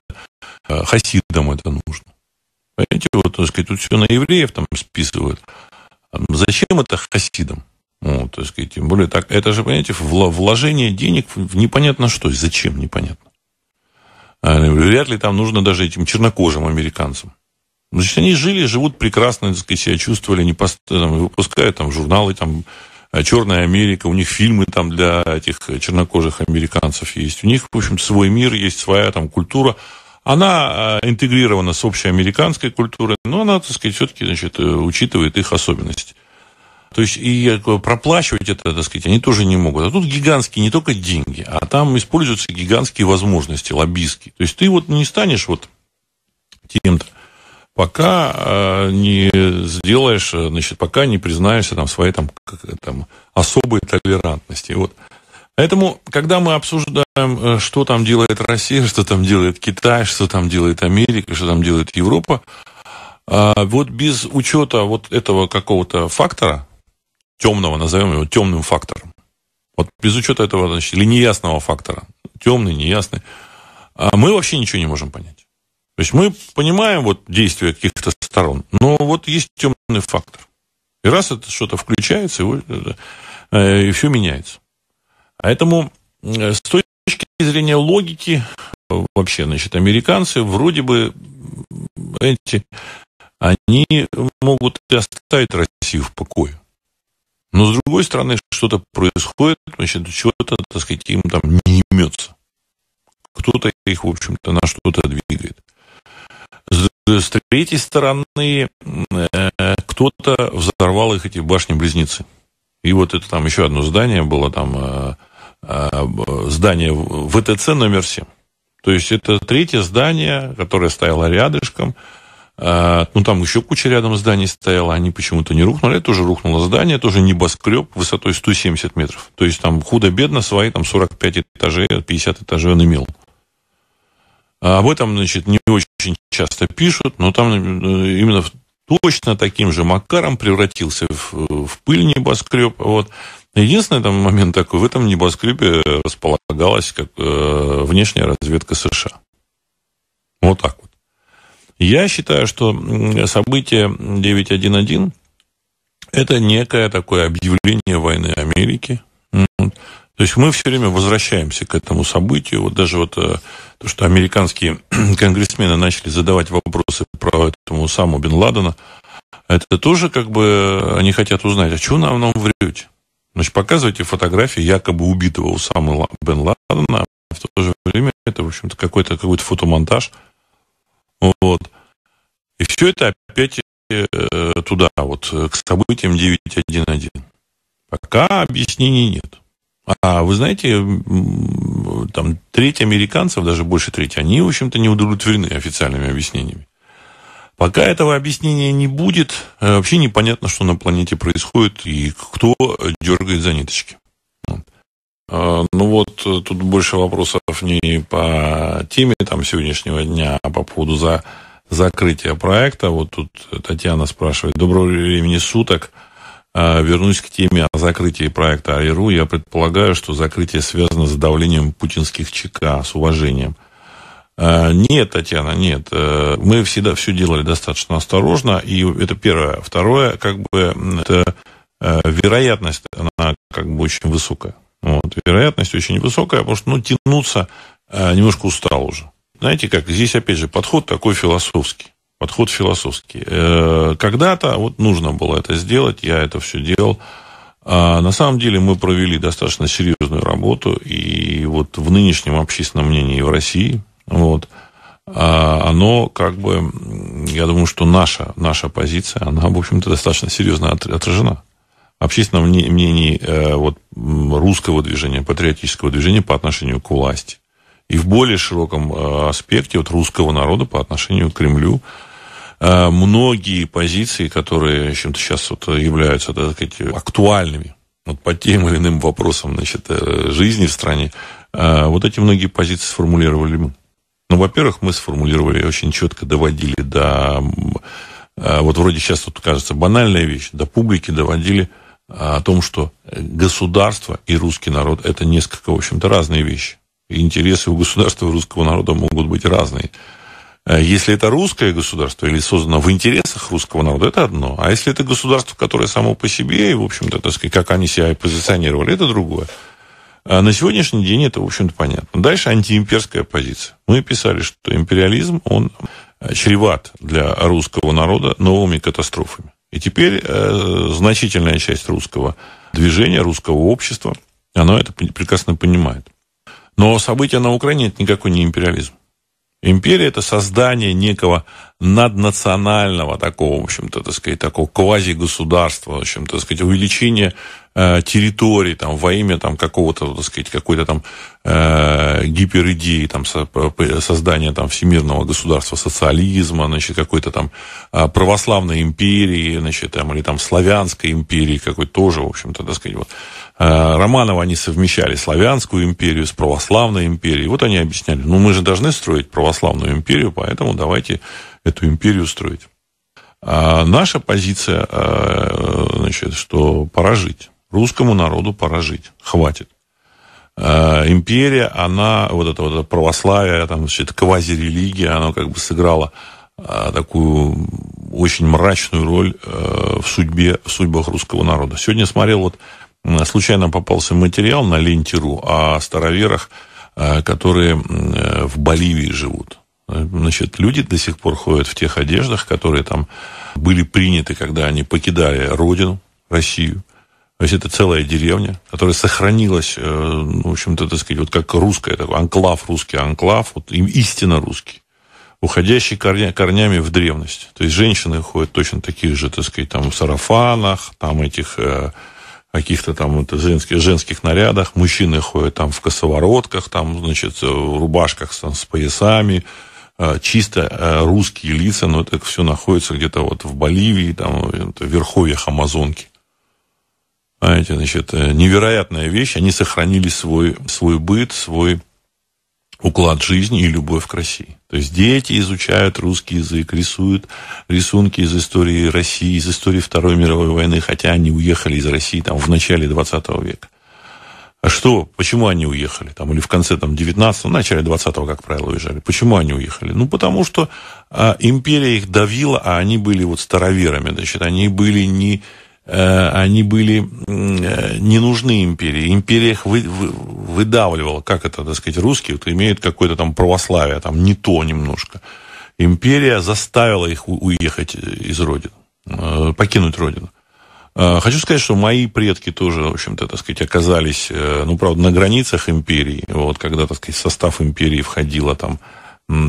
э, хасидам это нужно. Понимаете, вот, так сказать, тут все на евреев там списывают. Зачем это хасидам? Вот, так сказать, тем более так, это же, понимаете, вложение денег в непонятно что, зачем, непонятно. А, вряд ли там нужно даже этим чернокожим американцам. Значит, они жили, живут прекрасно, так сказать, себя чувствовали, не пост... там, выпускают там журналы, там, Черная Америка, у них фильмы там для этих чернокожих американцев есть. У них, в общем, свой мир есть, своя там культура. Она э, интегрирована с общей американской культурой, но она, так сказать, все-таки значит, э, учитывает их особенности. То есть и проплачивать это, так сказать, они тоже не могут. А тут гигантские не только деньги, а там используются гигантские возможности, лоббистские. То есть ты вот не станешь вот тем-то, пока э, не сделаешь, значит, пока не признаешься там своей там, как, там особой толерантности. Вот Поэтому, когда мы обсуждаем, э, что там делает Россия, что там делает Китай, что там делает Америка, что там делает Европа, а, вот без учета вот этого какого-то фактора, темного, назовем его темным фактором, вот без учета этого, значит, или неясного фактора, темный, неясный, а, мы вообще ничего не можем понять. То есть мы понимаем вот действия каких-то сторон, но вот есть темный фактор. И раз это что-то включается, и, э, и все меняется. Поэтому с точки зрения логики, вообще, значит, американцы вроде бы эти, они могут оставить Россию в покое. Но, с другой стороны, что-то происходит, значит, чего-то, так сказать, им там не имется. Кто-то их, в общем-то, на что-то двигает. С, третьей стороны, э, кто-то взорвал их, эти башни-близнецы. И вот это там еще одно здание было, там э, э, здание ВТЦ номер 7. То есть это третье здание, которое стояло рядышком, а, ну, там еще куча рядом зданий стояла, они почему-то не рухнули. Это тоже рухнуло здание, тоже небоскреб высотой 170 метров. То есть там худо-бедно свои там 45 этажей, 50 этажей он имел. Об этом, значит, не очень часто пишут, но там э, именно точно таким же макаром превратился в, в пыль небоскреб. Вот. Единственный там момент такой, в этом небоскребе располагалась как э, внешняя разведка США. Вот так вот. Я считаю, что событие 9.1.1 это некое такое объявление войны Америки. То есть мы все время возвращаемся к этому событию. Вот даже вот э, то, что американские конгрессмены начали задавать вопросы про этому саму Бен Ладена, это тоже как бы они хотят узнать, а что нам, нам врете? Значит, показывайте фотографии якобы убитого Усамы Бен Ладена, а в то же время это, в общем-то, какой-то какой фотомонтаж – вот. И все это опять э, туда, вот, к событиям 9.1.1. Пока объяснений нет. А вы знаете, там треть американцев, даже больше трети, они, в общем-то, не удовлетворены официальными объяснениями. Пока этого объяснения не будет, э, вообще непонятно, что на планете происходит и кто дергает за ниточки. А, ну вот, тут больше вопросов не по теме там, сегодняшнего дня, а по поводу за, закрытия проекта. Вот тут Татьяна спрашивает. Доброго времени суток. Вернусь к теме о закрытии проекта АИРУ. Я предполагаю, что закрытие связано с давлением путинских ЧК, с уважением. А, нет, Татьяна, нет. Э, мы всегда все делали достаточно осторожно, и это первое. Второе, как бы, это э, вероятность, она как бы очень высокая. Вот, вероятность очень высокая, потому что, ну, тянуться э, немножко устал уже. Знаете, как здесь, опять же, подход такой философский. Подход философский. Э, когда-то вот нужно было это сделать, я это все делал. А на самом деле мы провели достаточно серьезную работу, и вот в нынешнем общественном мнении в России, вот, а оно как бы, я думаю, что наша, наша позиция, она, в общем-то, достаточно серьезно отражена общественном мнении э, вот, русского движения, патриотического движения по отношению к власти. И в более широком э, аспекте вот, русского народа по отношению к Кремлю. Э, многие позиции, которые чем-то сейчас вот являются так сказать, актуальными вот, по тем или иным вопросам значит, жизни в стране, вот эти многие позиции сформулировали мы. Ну, во-первых, мы сформулировали, очень четко доводили до... Вот вроде сейчас тут кажется банальная вещь, до публики доводили о том, что государство и русский народ – это несколько, в общем-то, разные вещи. И интересы у государства и русского народа могут быть разные. Э, если это русское государство или создано в интересах русского народа, это одно. А если это государство, которое само по себе, и, в общем-то, так сказать, как они себя позиционировали, это другое. А на сегодняшний день это, в общем-то, понятно. Дальше антиимперская позиция. Мы писали, что империализм, он чреват для русского народа новыми катастрофами. И теперь э, значительная часть русского движения, русского общества, оно это прекрасно понимает. Но события на Украине это никакой не империализм. Империя – это создание некого наднационального такого, в общем-то, так сказать, такого квази-государства, в общем-то, так сказать, увеличение э, территорий там, во имя там, какого-то, так сказать, какой-то там э, гиперидеи, там, со, создания там, всемирного государства социализма, значит, какой-то там э, православной империи, значит, там, или там славянской империи какой-то тоже, в общем-то, так сказать, вот. Э, Романова они совмещали славянскую империю с православной империей. Вот они объясняли, ну мы же должны строить православную империю, поэтому давайте эту империю строить. А наша позиция, э, значит, что пора жить. Русскому народу пора жить. Хватит. Э, империя, она, вот это вот православие, там, значит, квазирелигия, она как бы сыграла такую очень мрачную роль в судьбе, в судьбах русского народа. Сегодня смотрел вот случайно попался материал на ленте.ру о староверах, которые в Боливии живут. Значит, люди до сих пор ходят в тех одеждах, которые там были приняты, когда они покидали родину, Россию. То есть это целая деревня, которая сохранилась, э, ну, в общем-то, так сказать, вот как русская, такой анклав, русский анклав, вот истинно русский, уходящий корня, корнями в древность. То есть женщины ходят точно таких же, так сказать, там в сарафанах, там этих э, каких-то там это, женских, женских нарядах, мужчины ходят там в косоворотках, там, значит, в рубашках там, с поясами, э, чисто русские лица, но это все находится где-то вот в Боливии, там, в верховьях Амазонки. Знаете, значит, э, невероятная вещь. Они сохранили свой, свой быт, свой уклад жизни и любовь к России. То есть дети изучают русский язык, рисуют рисунки из истории России, из истории Второй мировой войны, хотя они уехали из России там, в начале 20 века. А что, почему они уехали? Там, или в конце там, 19 в начале 20-го, как правило, уезжали. Почему они уехали? Ну, потому что а, империя их давила, а они были вот староверами. Значит, они были не они были э, не нужны империи. Империя их вы, вы, выдавливала, как это, так сказать, русские вот, имеют какое-то там православие, там не то немножко. Империя заставила их уехать из родины, э, покинуть родину. Хочу сказать, что мои предки тоже, в общем-то, так сказать, оказались, ну, правда, на границах империи. Вот, когда, так сказать, состав империи входила там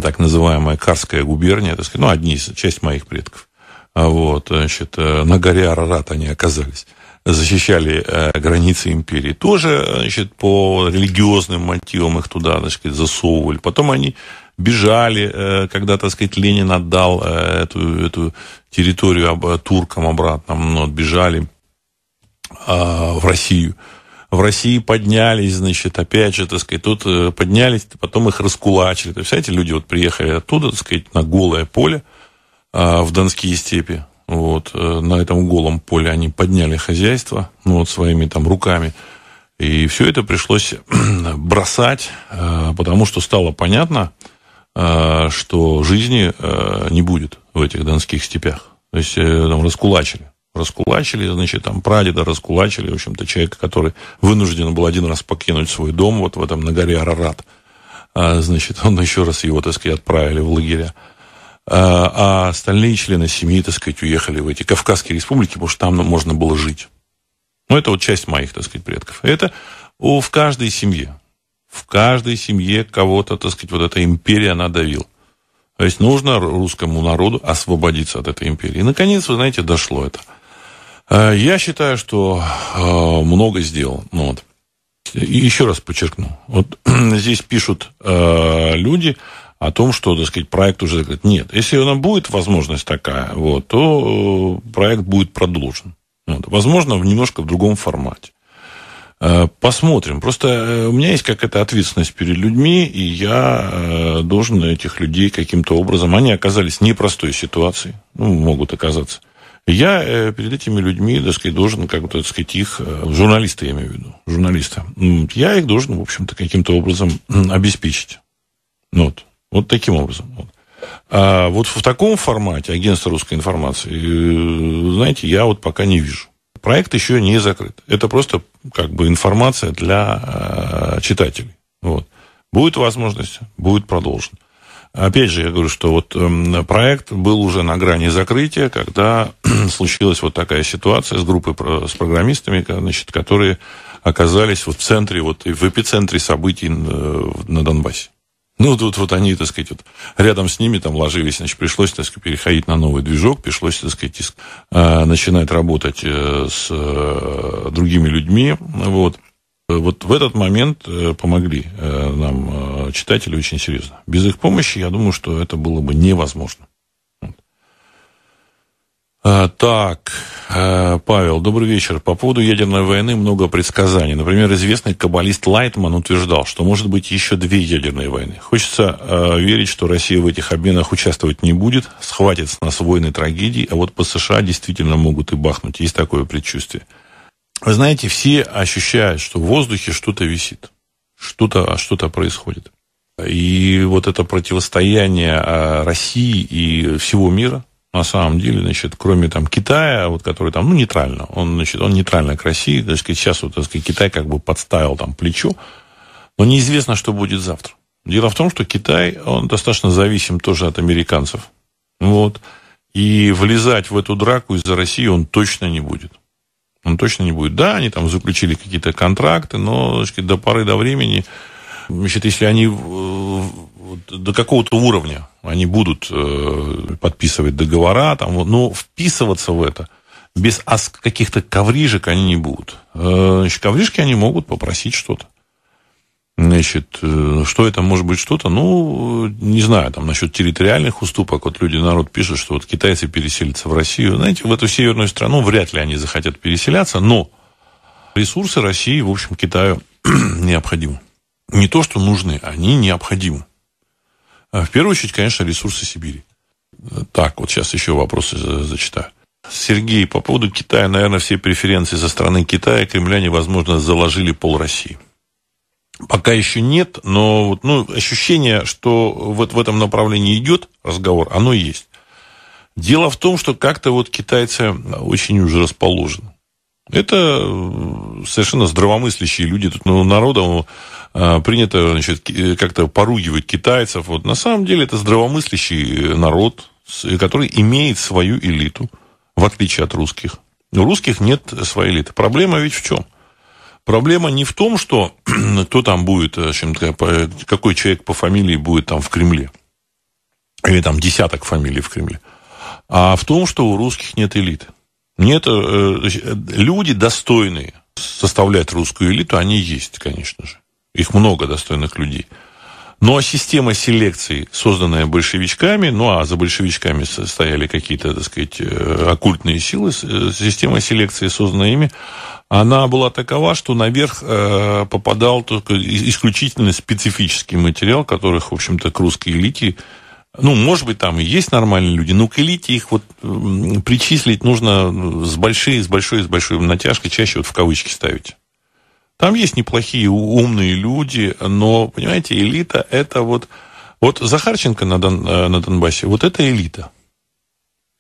так называемая Карская губерния, так сказать, ну, одни часть моих предков. А вот, значит, э, на горе Арарат они оказались защищали э, границы империи. Тоже, значит, по религиозным мотивам их туда, так сказать, засовывали. Потом они бежали, э, когда, так сказать, Ленин отдал эту, эту территорию туркам обратно, ну, вот, бежали э, в Россию. В России поднялись, значит, опять же, так сказать, тут поднялись, потом их раскулачили. То есть, эти люди вот приехали оттуда, так сказать, на голое поле, а, в Донские степи. Вот, э, на этом голом поле они подняли хозяйство ну, вот, своими там руками. И все это пришлось бросать, э, потому что стало понятно, э, что жизни не будет в этих донских степях. То есть там раскулачили. Раскулачили, значит, там прадеда раскулачили, в общем-то, человека, который вынужден был один раз покинуть свой дом вот в этом на горе Арарат. А, значит, он еще раз его, так сказать, отправили в лагеря. А, а остальные члены семьи, так сказать, уехали в эти Кавказские республики, потому что там можно было жить. Ну, это вот часть моих, так сказать, предков. Это в каждой семье. В каждой семье кого-то, так сказать, вот эта империя, она давила. То есть нужно русскому народу освободиться от этой империи. И, наконец, вы знаете, дошло это. А, я считаю, что а, много сделал. Ну, вот. И еще раз подчеркну. Вот здесь пишут люди, о том, что, так сказать, проект уже закрыт. Нет, если у нас будет возможность такая, вот, то э, проект будет продолжен. Вот. Возможно, в немножко в другом формате. Э, посмотрим. Просто э, у меня есть какая-то ответственность перед людьми, и я должен этих людей каким-то образом... Они оказались в непростой ситуации, ну, могут оказаться. Я перед этими людьми, так сказать, должен, как бы, так сказать, их... Журналисты, я имею в виду, журналисты. Я их должен, в общем-то, каким-то образом обеспечить. Вот. Вот таким образом. А вот в таком формате агентство русской информации, э, знаете, я вот пока не вижу. Проект еще не закрыт. Это просто как бы информация для э, читателей. Вот. Будет возможность, будет продолжен. Опять же, я говорю, что вот э, проект был уже на грани закрытия, когда случилась вот такая ситуация с группой, с программистами, значит, которые оказались вот в центре, вот в эпицентре событий э, на Донбассе. Ну, тут вот они, так сказать, вот рядом с ними там ложились, значит, пришлось, так сказать, переходить на новый движок, пришлось, так сказать, э, начинать работать э, с э, другими людьми, вот. Вот в этот момент помогли нам читатели очень серьезно. Без их помощи, я думаю, что это было бы невозможно. А, так, а, Павел, добрый вечер. По поводу ядерной войны много предсказаний. Например, известный каббалист Лайтман утверждал, что может быть еще две ядерные войны. Хочется э, верить, что Россия в этих обменах участвовать не будет, схватит с нас войны трагедий, а вот по США действительно могут и бахнуть. Есть такое предчувствие. Вы знаете, все ощущают, что в воздухе что-то висит, что-то что происходит. И вот это противостояние России и всего мира – на самом деле, значит, кроме там Китая, вот, который там, ну, нейтрально, он, значит, он нейтрально к России, так сказать, сейчас вот, так сказать, Китай как бы подставил там плечо, но неизвестно, что будет завтра. Дело в том, что Китай, он достаточно зависим тоже от американцев. Вот. И влезать в эту драку из-за России он точно не будет. Он точно не будет. Да, они там заключили какие-то контракты, но так сказать, до поры до времени, значит, если они до какого-то уровня они будут э, подписывать договора, там, но вписываться в это без каких-то коврижек они не будут. Э, значит, коврижки они могут попросить что-то. Значит, э, что это может быть что-то? Ну, не знаю, там насчет территориальных уступок. Вот люди, народ пишет, что вот китайцы переселятся в Россию. Знаете, в эту северную страну вряд ли они захотят переселяться, но ресурсы России, в общем, Китаю необходимы. Не то, что нужны, они необходимы. А в первую очередь, конечно, ресурсы Сибири. Так, вот сейчас еще вопросы зачитаю. Сергей, по поводу Китая, наверное, все преференции со стороны Китая кремляне, возможно, заложили пол России. Пока еще нет, но ну, ощущение, что вот в этом направлении идет разговор, оно есть. Дело в том, что как-то вот китайцы очень уже расположены. Это э, совершенно здравомыслящие люди. Тут ну, народом принято значит, как-то поругивать китайцев. Вот на самом деле это здравомыслящий народ, который имеет свою элиту, в отличие от русских. У русских нет своей элиты. Проблема ведь в чем? Проблема не в том, что кто там будет, какой человек по фамилии будет там в Кремле. Или там десяток фамилий в Кремле. А в том, что у русских нет элиты. Нет, э, люди достойные составлять русскую элиту, они есть, конечно же. Их много достойных людей. Но система селекции, созданная большевичками, ну а за большевичками стояли какие-то, так сказать, э, оккультные силы, э, система селекции, созданная ими, она была такова, что наверх э, попадал только исключительно специфический материал, которых, в общем-то, к русской элите ну, может быть, там и есть нормальные люди, но к элите их вот причислить нужно с большой, с большой, с большой натяжкой, чаще вот в кавычки ставить. Там есть неплохие, умные люди, но, понимаете, элита это вот... Вот Захарченко на, Дон, э, на Донбассе, вот это элита.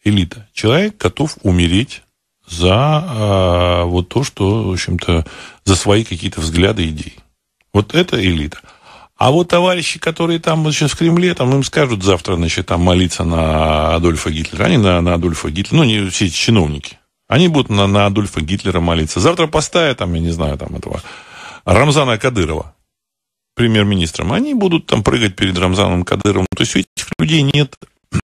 Элита. Человек готов умереть за э, вот то, что, в общем-то, за свои какие-то взгляды, идеи. Вот это элита. А вот товарищи, которые там сейчас в Кремле, там им скажут завтра, значит, там молиться на Адольфа Гитлера. Они на, на Адольфа Гитлера, ну, не все эти чиновники. Они будут на, на Адольфа Гитлера молиться. Завтра поставят, там, я не знаю, там, этого Рамзана Кадырова премьер-министром. Они будут там прыгать перед Рамзаном Кадыровым. То есть у этих людей нет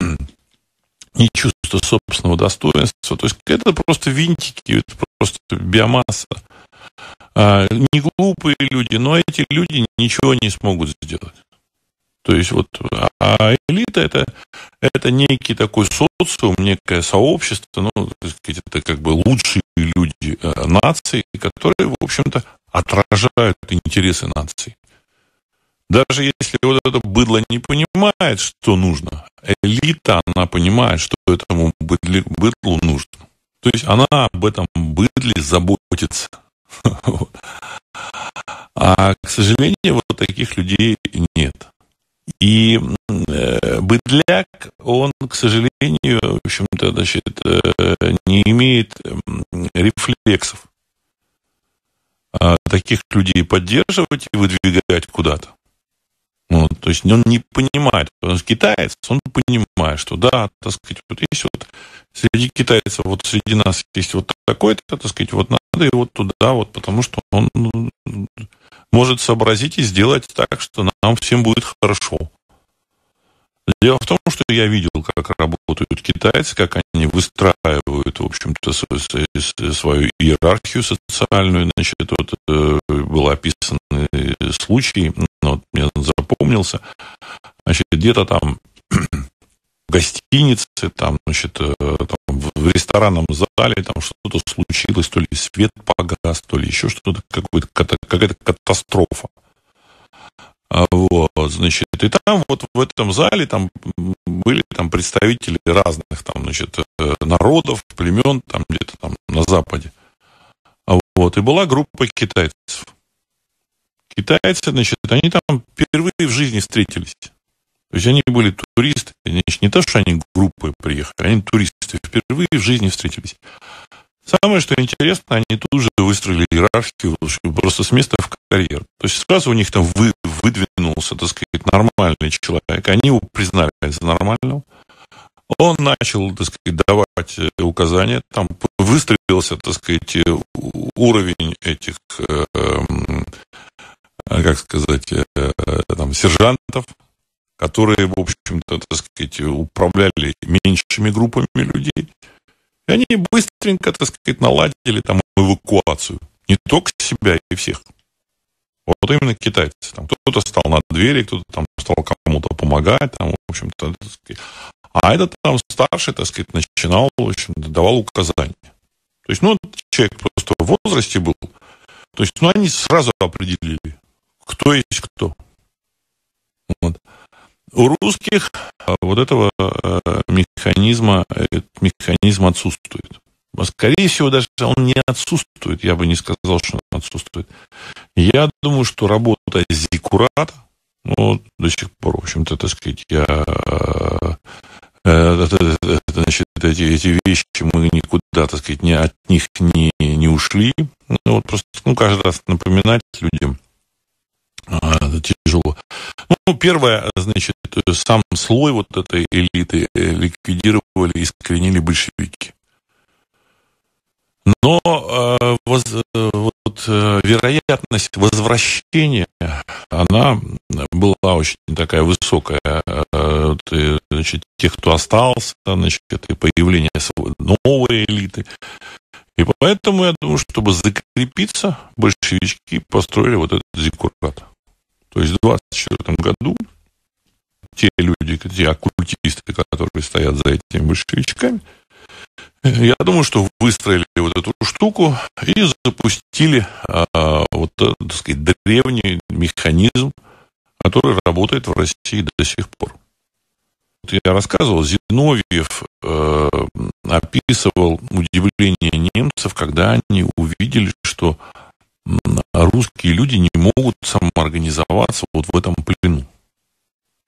ни чувства собственного достоинства. То есть это просто винтики, это просто биомасса. А, не глупые люди, но эти люди ничего не смогут сделать. То есть вот а элита это, это некий такой социум, некое сообщество, ну, это как бы лучшие люди э, нации, которые, в общем-то, отражают интересы нации. Даже если вот это быдло не понимает, что нужно, элита, она понимает, что этому быдлу нужно. То есть она об этом быдле заботится. А, к сожалению, вот таких людей нет. И э, быдляк, он, к сожалению, в общем-то, значит, э, не имеет рефлексов э, таких людей поддерживать и выдвигать куда-то. Вот, то есть он не понимает, он китаец, он понимает, что да, так сказать, вот есть вот среди китайцев, вот среди нас есть вот такой-то, так сказать, вот надо его туда, вот потому что он может сообразить и сделать так, что нам всем будет хорошо. Дело в том, что я видел, как работают китайцы, как они выстраивают, в общем-то, свою иерархию социальную. Значит, вот э, был описан случай, ну, вот, мне запомнился. Значит, где-то там в гостинице, там, значит, э, там, в ресторанном зале там что-то случилось, то ли свет погас, то ли еще что-то, какая-то катастрофа. А, вот, значит, и там вот в этом зале там были там представители разных там, значит, э, народов, племен, там где-то там на Западе. Вот, и была группа китайцев. Китайцы, значит, они там впервые в жизни встретились. То есть они были туристы, значит, не то, что они группы приехали, они туристы, впервые в жизни встретились. Самое, что интересно, они тут же выстроили иерархию просто с места в карьер. То есть сразу у них там вы, выдвинулся, так сказать, нормальный человек. Они его признали за нормального. Он начал, так сказать, давать э, указания, там выстроился, так сказать, э, уровень этих, э, как сказать, там, сержантов, которые, в общем-то, так сказать, управляли меньшими группами людей. И они быстренько, так сказать, наладили там эвакуацию. Не только себя и всех. Вот именно китайцы. Там кто-то стал на двери, кто-то там стал кому-то помогать, там, в общем-то, а этот там старший, так сказать, начинал, в общем давал указания. То есть, ну, человек просто в возрасте был. То есть, ну, они сразу определили, кто есть кто. Вот. У русских а, вот этого э, механизма, этот механизм отсутствует. Скорее всего, даже он не отсутствует. Я бы не сказал, что он отсутствует. Я думаю, что работа Зиккурата, ну, до сих пор, в общем-то, так сказать, я э, э, значит, эти, эти вещи мы никуда, так сказать, не, от них не, не ушли. Ну, вот просто, ну, каждый раз напоминать людям, а, это тяжело. Ну, первое, значит, сам слой вот этой элиты э, ликвидировали, искоренили большевики. Но э, воз, э, э, вероятность возвращения, она была очень такая высокая. Э, и, значит, тех, кто остался, значит, это появление новой элиты. И поэтому, я думаю, чтобы закрепиться, большевички построили вот этот зиккурат. То есть в 24 году те люди, те оккультисты, которые стоят за этими большевичками, я думаю, что выстроили вот эту штуку и запустили а, вот, так сказать, древний механизм, который работает в России до сих пор. Вот я рассказывал, Зиновьев э, описывал удивление немцев, когда они увидели, что русские люди не могут самоорганизоваться вот в этом плену.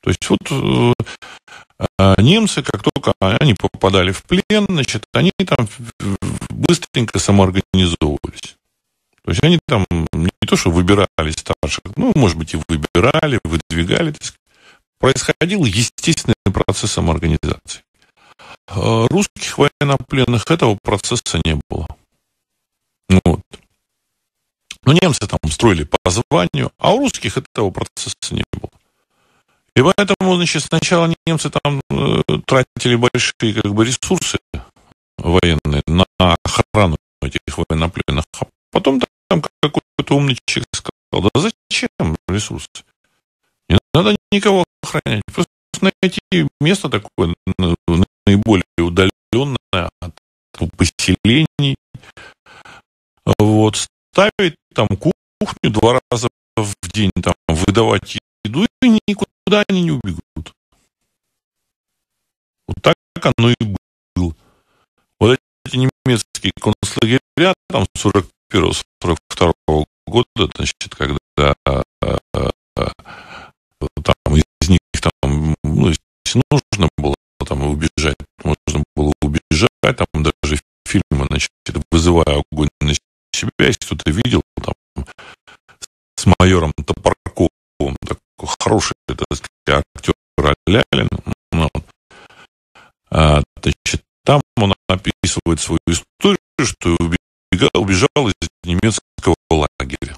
То есть вот э, а немцы, как только они попадали в плен, значит, они там быстренько самоорганизовывались. То есть они там не то, что выбирали старших, ну, может быть, и выбирали, выдвигали. Происходил естественный процесс самоорганизации. А русских военнопленных этого процесса не было. Вот. Но ну, немцы там строили по званию, а у русских этого процесса не было. И поэтому, значит, сначала немцы там э, тратили большие как бы, ресурсы военные на охрану этих военнопленных, а потом там какой-то умный человек сказал, да зачем ресурсы? Не надо никого охранять, просто найти место такое наиболее удаленное от поселений, вот, ставить там кухню два раза в день, там, выдавать еду, и никуда они не убегут. Вот так оно и было. Вот эти немецкие концлагеря, там, 41-42 года, значит, когда а, а, там из них там, ну, если нужно было там убежать, можно было убежать, там даже фильмы, значит, вызывая огонь на себя, если кто-то видел, там, с майором такой хороший, так сказать, актер Лялин, ну, а, значит, там он описывает свою историю, что убежал из немецкого лагеря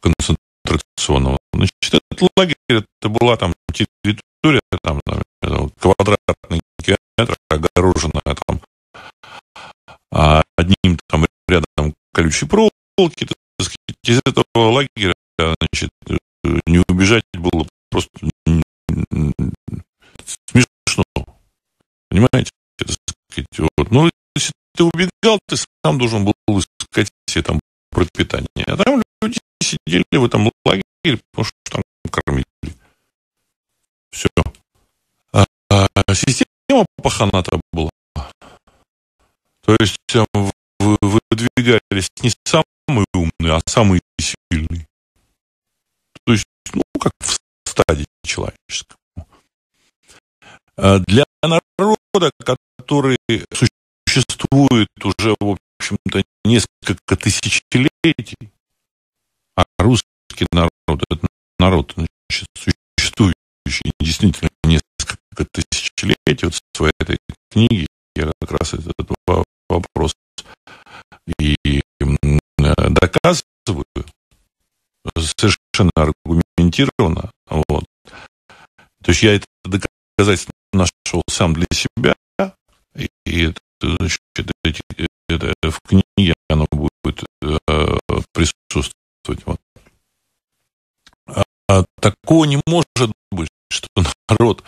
концентрационного. Значит, этот лагерь, это была там территория, там, квадратный километр, огороженная там а одним там рядом колючей проволоки, из этого лагеря, значит, не убежать было просто смешно. Понимаете? Вот. Ну, если ты убегал, ты сам должен был искать себе там пропитание. А там люди сидели в этом лагере, потому что там кормили. Все. А, а, система паханата была. То есть выдвигались не самые умные, а самые сильные. То есть, ну, как в стадии человеческом. Для народа, который существует уже, в общем-то, несколько тысячелетий, а русский народ – это народ, значит, существующий действительно несколько тысячелетий, вот в своей этой книге я как раз этот вопрос и доказываю совершенно аргументированно. Вот. То есть я это доказательство нашел сам для себя, и это, значит, это, это в книге оно будет э, присутствовать. Вот. А, такого не может быть, что народ,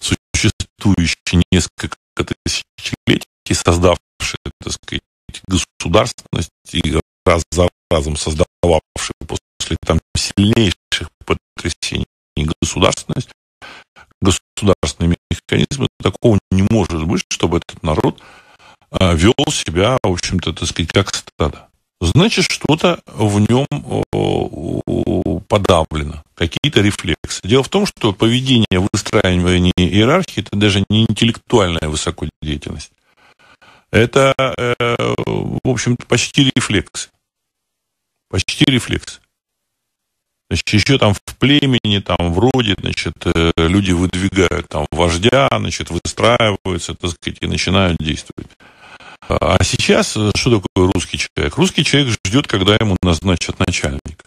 существующий несколько тысячелетий, создавший, так сказать, государственность и раз за разом создававший после там сильнейших потрясений государственность, государственные механизмы, такого не может быть, чтобы этот народ а, вел себя, в общем-то, так сказать, как стадо. Значит, что-то в нем подавлено, какие-то рефлексы. Дело в том, что поведение выстраивания иерархии – это даже не интеллектуальная высокодеятельность. Это, э, в общем-то, почти рефлекс. Почти рефлекс. Значит, еще там в племени, там вроде, значит, э, люди выдвигают там вождя, значит, выстраиваются, так сказать, и начинают действовать. А сейчас э, что такое русский человек? Русский человек ждет, когда ему назначат начальника.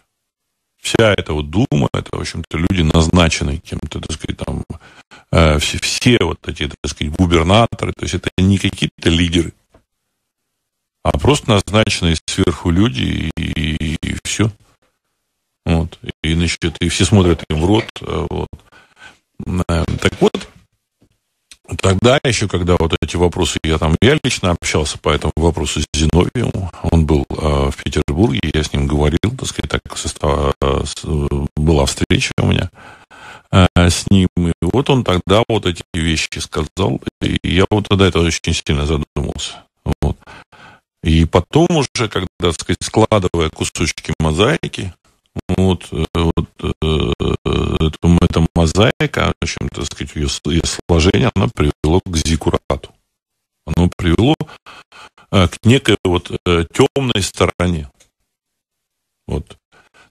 Вся эта вот дума, это, в общем-то, люди назначенные кем-то, так сказать, там, э, все, все вот эти, так сказать, губернаторы, то есть это не какие-то лидеры, а просто назначенные сверху люди и, и, и все. Вот. И, значит, и все смотрят им в рот. Э, вот. Э, так вот, тогда еще, когда вот эти вопросы, я там, я лично общался по этому вопросу с Зиновием, он был э, в Петербурге, я с ним говорил, так сказать, так состав, была встреча у меня с ним, и вот он тогда вот эти вещи сказал, и я вот тогда это очень сильно задумался. Вот. И потом уже, когда, так сказать, складывая кусочки мозаики, вот, э, вот э, эта мозаика, в общем, так сказать, ее, ее сложение, она привело к зикурату. Оно привело э, к некой вот темной стороне. Вот.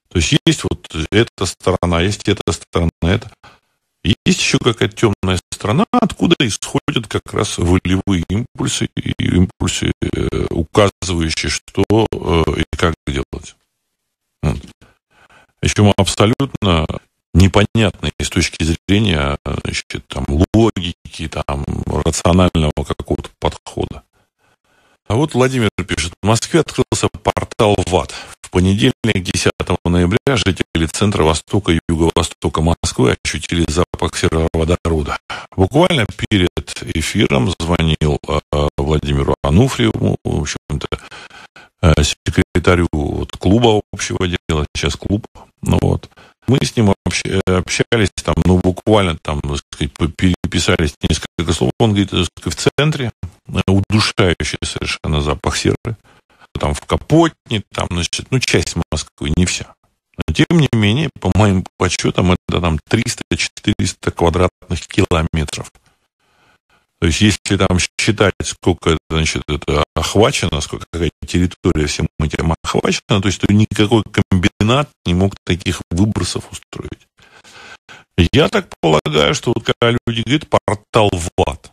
То есть есть вот эта сторона, есть эта сторона, это. Есть еще какая-то темная сторона, откуда исходят как раз волевые импульсы и импульсы, указывающие, что и как делать. Вот. Причем абсолютно непонятные с точки зрения значит, там, логики, там, рационального какого-то подхода. А вот Владимир пишет, в Москве открылся портал ВАД. В понедельник, 10 ноября, жители центра Востока и Юго-Востока Москвы ощутили запах сероводорода. Буквально перед эфиром звонил э, Владимиру Ануфриеву, в общем-то, секретарю вот, клуба общего дела, сейчас клуб ну вот. Мы с ним общались там, ну, буквально там, так сказать, переписались несколько слов. Он говорит, в центре э, удушающий совершенно запах серы. Там в Капотне, там, значит, ну, часть Москвы, не вся. Но, тем не менее, по моим подсчетам, это там 300-400 квадратных километров. То есть, если там считать, сколько значит, это охвачено, сколько какая территория всем этим охвачена, то есть то никакой комбинат не мог таких выбросов устроить. Я так полагаю, что вот когда люди говорят портал в ад,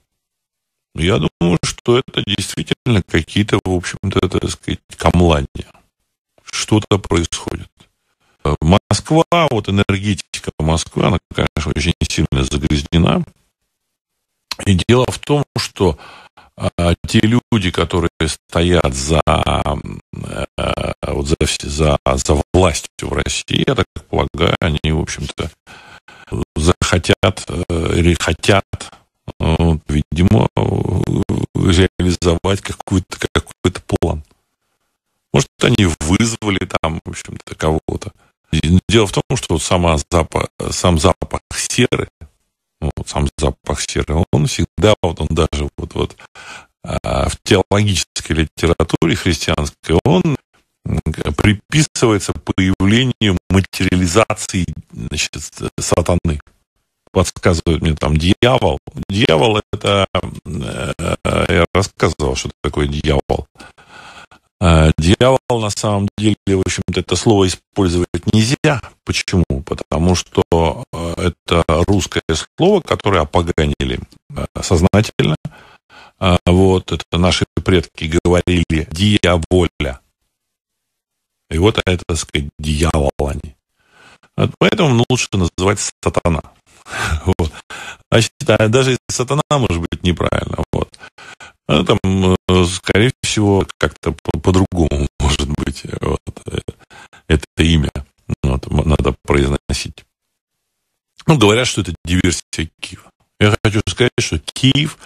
я думаю, что это действительно какие-то, в общем-то, так сказать, камлания. Что-то происходит. Москва, вот энергетика Москвы, она, конечно, очень сильно загрязнена. И дело в том, что а, те люди, которые стоят за, а, вот за, за, за властью в России, я так полагаю, они, в общем-то, захотят э, или хотят, вот, видимо, реализовать какой-то какой план. Может, они вызвали там, в общем-то, кого-то. Дело в том, что сама запах, сам запах серы, ну, вот сам запах серы, он всегда, вот он даже вот, вот а, в теологической литературе христианской, он приписывается появлению материализации значит, сатаны. подсказывает мне там дьявол. Дьявол это... Э, я рассказывал, что такое дьявол. Э, дьявол на самом деле, в общем-то, это слово использовать нельзя. Почему? Потому что э, это русское слово, которое опоганили сознательно. Вот, это наши предки говорили дьяволя. И вот это, так сказать, дьявол они. Вот поэтому лучше называть сатана. Вот. А считаю, даже сатана может быть неправильно. Вот. А там, э, скорее всего, как-то по-другому может быть вот, э, это имя. Вот, надо произносить. Ну, говорят, что это диверсия Киева. Я хочу сказать, что Киев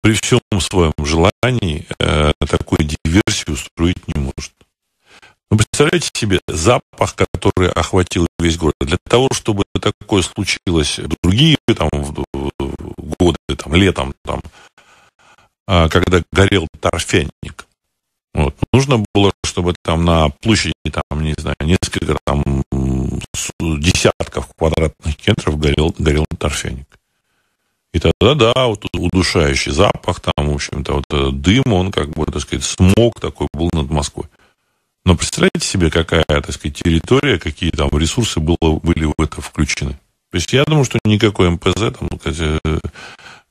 при всем своем желании э, такую диверсию устроить не может. Вы представляете себе запах, который охватил весь город. Для того, чтобы такое случилось другие там, годы, там, летом, там, а, когда горел торфяник, вот, нужно было, чтобы там на площади, там, не знаю, несколько там десятков квадратных метров горел, горел торфяник. И тогда, да, вот удушающий запах, там, в общем-то, вот дым, он как бы, так сказать, смог такой был над Москвой. Но представляете себе, какая, так сказать, территория, какие там ресурсы было, были в это включены. То есть я думаю, что никакой МПЗ там, э,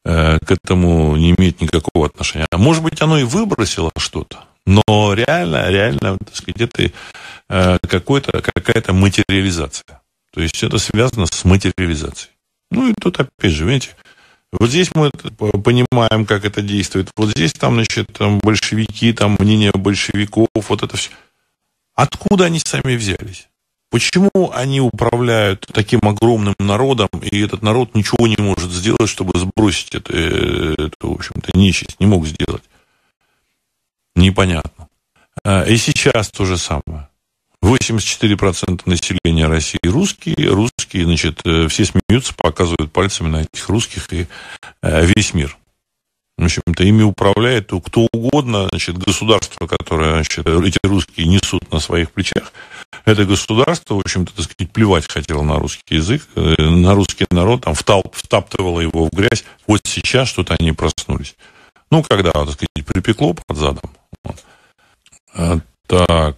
э, к этому не имеет никакого отношения. А может быть, оно и выбросило что-то, но реально, реально, так сказать, это э, какая-то материализация. То есть это связано с материализацией. Ну и тут опять же, видите, вот здесь мы понимаем, как это действует. Вот здесь там, значит, там большевики, там мнение большевиков, вот это все. Откуда они сами взялись? Почему они управляют таким огромным народом, и этот народ ничего не может сделать, чтобы сбросить это, это в общем-то, нечисть, не мог сделать? Непонятно. А, и сейчас то же самое. 84% населения России русские, русские, значит, э, все смеются, показывают пальцами на этих русских и э, весь мир. В общем-то, ими управляет кто угодно, значит, государство, которое, значит, эти русские несут на своих плечах, это государство, в общем-то, так сказать, плевать хотело на русский язык, э, на русский народ, там, втал, втаптывало его в грязь. Вот сейчас что-то они проснулись. Ну, когда, так сказать, припекло под задом. Вот. Так.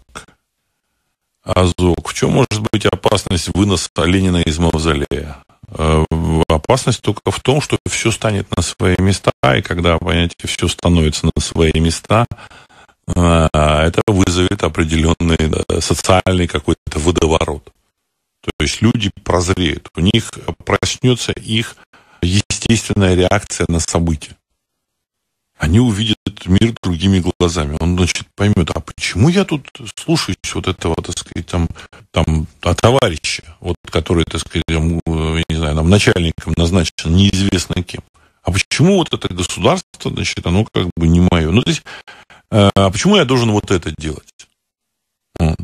Азок. В чем может быть опасность выноса Ленина из мавзолея? Э, опасность только в том, что все станет на свои места, и когда, понимаете, все становится на свои места, э, это вызовет определенный социальный какой-то водоворот. То есть люди прозреют, у них проснется их естественная реакция на события они увидят мир другими глазами. Он, значит, поймет, а почему я тут слушаюсь вот этого, так сказать, там, там а товарища, вот, который, так сказать, там, э, не знаю, нам начальником назначен неизвестно кем. А почему вот это государство, значит, оно как бы не мое? Ну, то есть, э, а почему я должен вот это делать? Вот.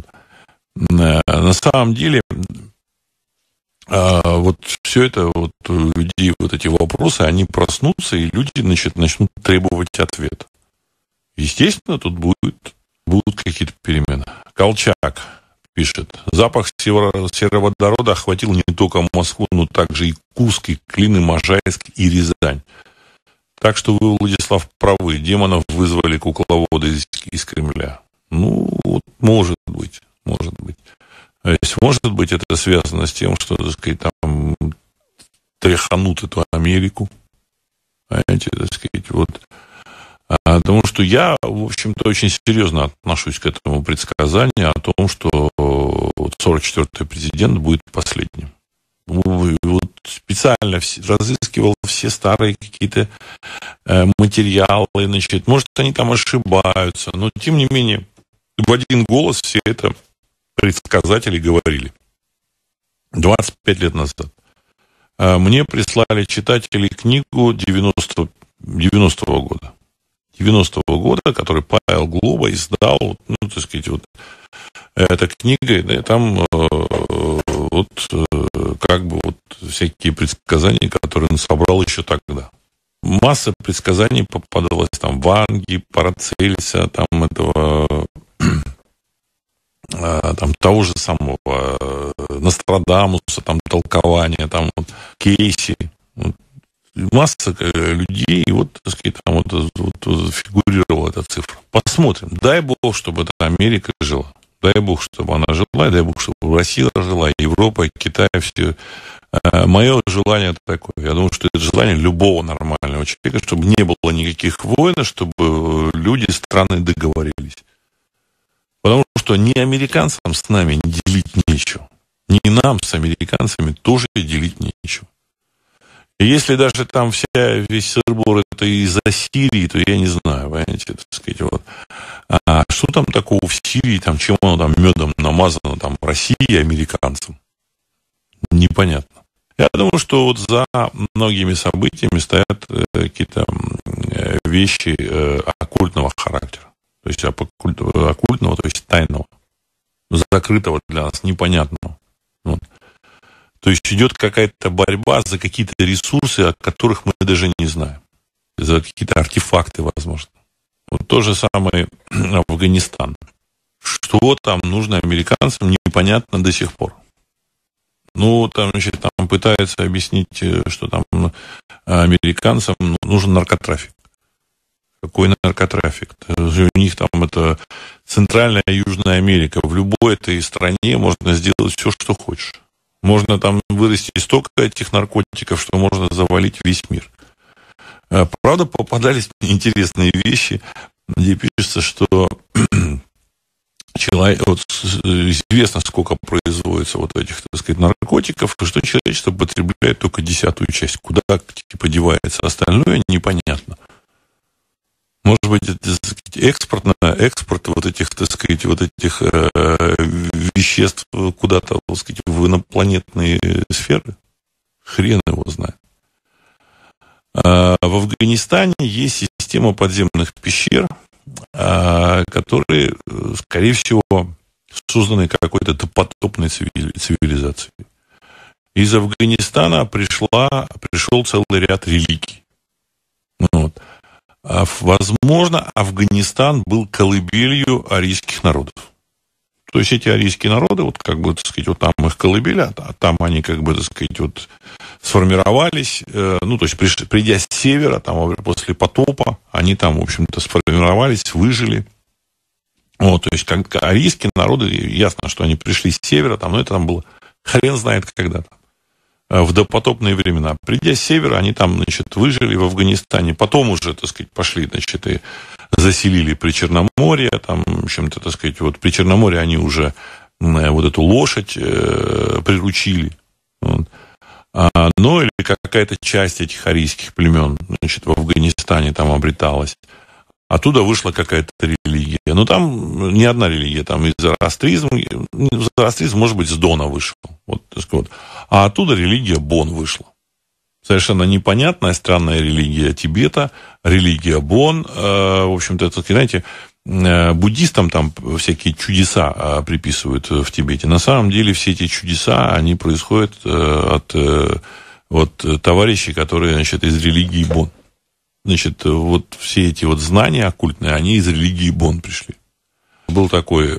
Э, на самом деле, а вот все это, вот людей, вот эти вопросы, они проснутся, и люди значит, начнут требовать ответ. Естественно, тут будет, будут какие-то перемены. Колчак пишет. Запах сероводорода охватил не только Москву, но также и Курск, и Клин, и Можайск, и Рязань. Так что вы, Владислав, правы. Демонов вызвали кукловоды из, из Кремля. Ну, вот, может быть, может быть. То есть, может быть, это связано с тем, что, так сказать, там тряханут эту Америку. Понимаете, так сказать, вот. А, потому что я, в общем-то, очень серьезно отношусь к этому предсказанию о том, что вот 44-й президент будет последним. Вот специально разыскивал все старые какие-то э, материалы, значит, может, они там ошибаются, но, тем не менее, в один голос все это предсказатели говорили 25 лет назад. А мне прислали читатели книгу 90, 90-го года. 90-го года, который Павел Глоба издал, ну, так сказать, вот эта книга, да, там э, вот э, как бы вот всякие предсказания, которые он собрал еще тогда. Масса предсказаний попадалась там Ванги, Парацельса, там этого там, того же самого э, Нострадамуса, там, толкования, там, вот, Кейси, масса людей, и вот, так сказать, там вот, вот фигурировала эта цифра. Посмотрим. Дай бог, чтобы эта Америка жила. Дай бог, чтобы она жила, и дай бог, чтобы Россия жила, Европа, Китай, все. Э, Мое желание такое. Я думаю, что это желание любого нормального человека, чтобы не было никаких войн, чтобы люди страны договорились. Потому что ни американцам с нами делить нечего. Ни нам с американцами тоже делить нечего. И если даже там вся, весь сырбор это из-за Сирии, то я не знаю, понимаете, так сказать, вот. А что там такого в Сирии, там, чем оно там медом намазано, там, России американцам? Непонятно. Я думаю, что вот за многими событиями стоят э, какие-то э, вещи э, оккультного характера. То есть оккультного, то есть тайного, закрытого для нас, непонятного. Вот. То есть идет какая-то борьба за какие-то ресурсы, о которых мы даже не знаем. За какие-то артефакты, возможно. Вот то же самое Афганистан. Что там нужно американцам, непонятно до сих пор. Ну, там, значит, там пытаются объяснить, э, что там э, американцам нужен наркотрафик. Какой наркотрафик? У них там это Центральная и Южная Америка. В любой этой стране можно сделать все, что хочешь. Можно там вырасти столько этих наркотиков, что можно завалить весь мир. А, правда, попадались интересные вещи, где пишется, что человек, вот, известно, сколько производится вот этих, так сказать, наркотиков, что человечество потребляет только десятую часть. Куда, типа, девается остальное, непонятно. Может быть, экспорт, экспорт вот этих, так сказать, вот этих э, веществ куда-то, так сказать, в инопланетные сферы? Хрен его знает. А в Афганистане есть система подземных пещер, а, которые, скорее всего, созданы какой-то потопной цивилизацией. Из Афганистана пришла, пришел целый ряд религий. А, возможно, Афганистан был колыбелью арийских народов. То есть эти арийские народы, вот как бы, так сказать, вот там их колыбели, а там они, как бы, так сказать, вот сформировались, э, ну, то есть приш, придя с севера, там, после потопа, они там, в общем-то, сформировались, выжили. Вот, то есть, как арийские народы, ясно, что они пришли с севера, там, но это там было хрен знает когда-то. Э, в допотопные времена. Придя с севера, они там, значит, выжили в Афганистане. Потом уже, так сказать, пошли, значит, и заселили при Черноморье. Там, в общем-то, так сказать, вот при Черноморье они уже э, вот эту лошадь э, приручили. Вот. А, ну, или какая-то часть этих арийских племен, значит, в Афганистане там обреталась. Оттуда вышла какая-то религия. Но там не одна религия, там и зороастризм. Зороастризм, может быть, с Дона вышел. Вот, сказать. А оттуда религия Бон вышла. Совершенно непонятная, странная религия Тибета, религия Бон. Э, в общем-то, это, знаете, э, буддистам там всякие чудеса э, приписывают в Тибете. На самом деле все эти чудеса, они происходят от вот, товарищей, которые, значит, из религии Бон. Значит, вот все эти вот знания оккультные, они из религии Бон пришли. Был такой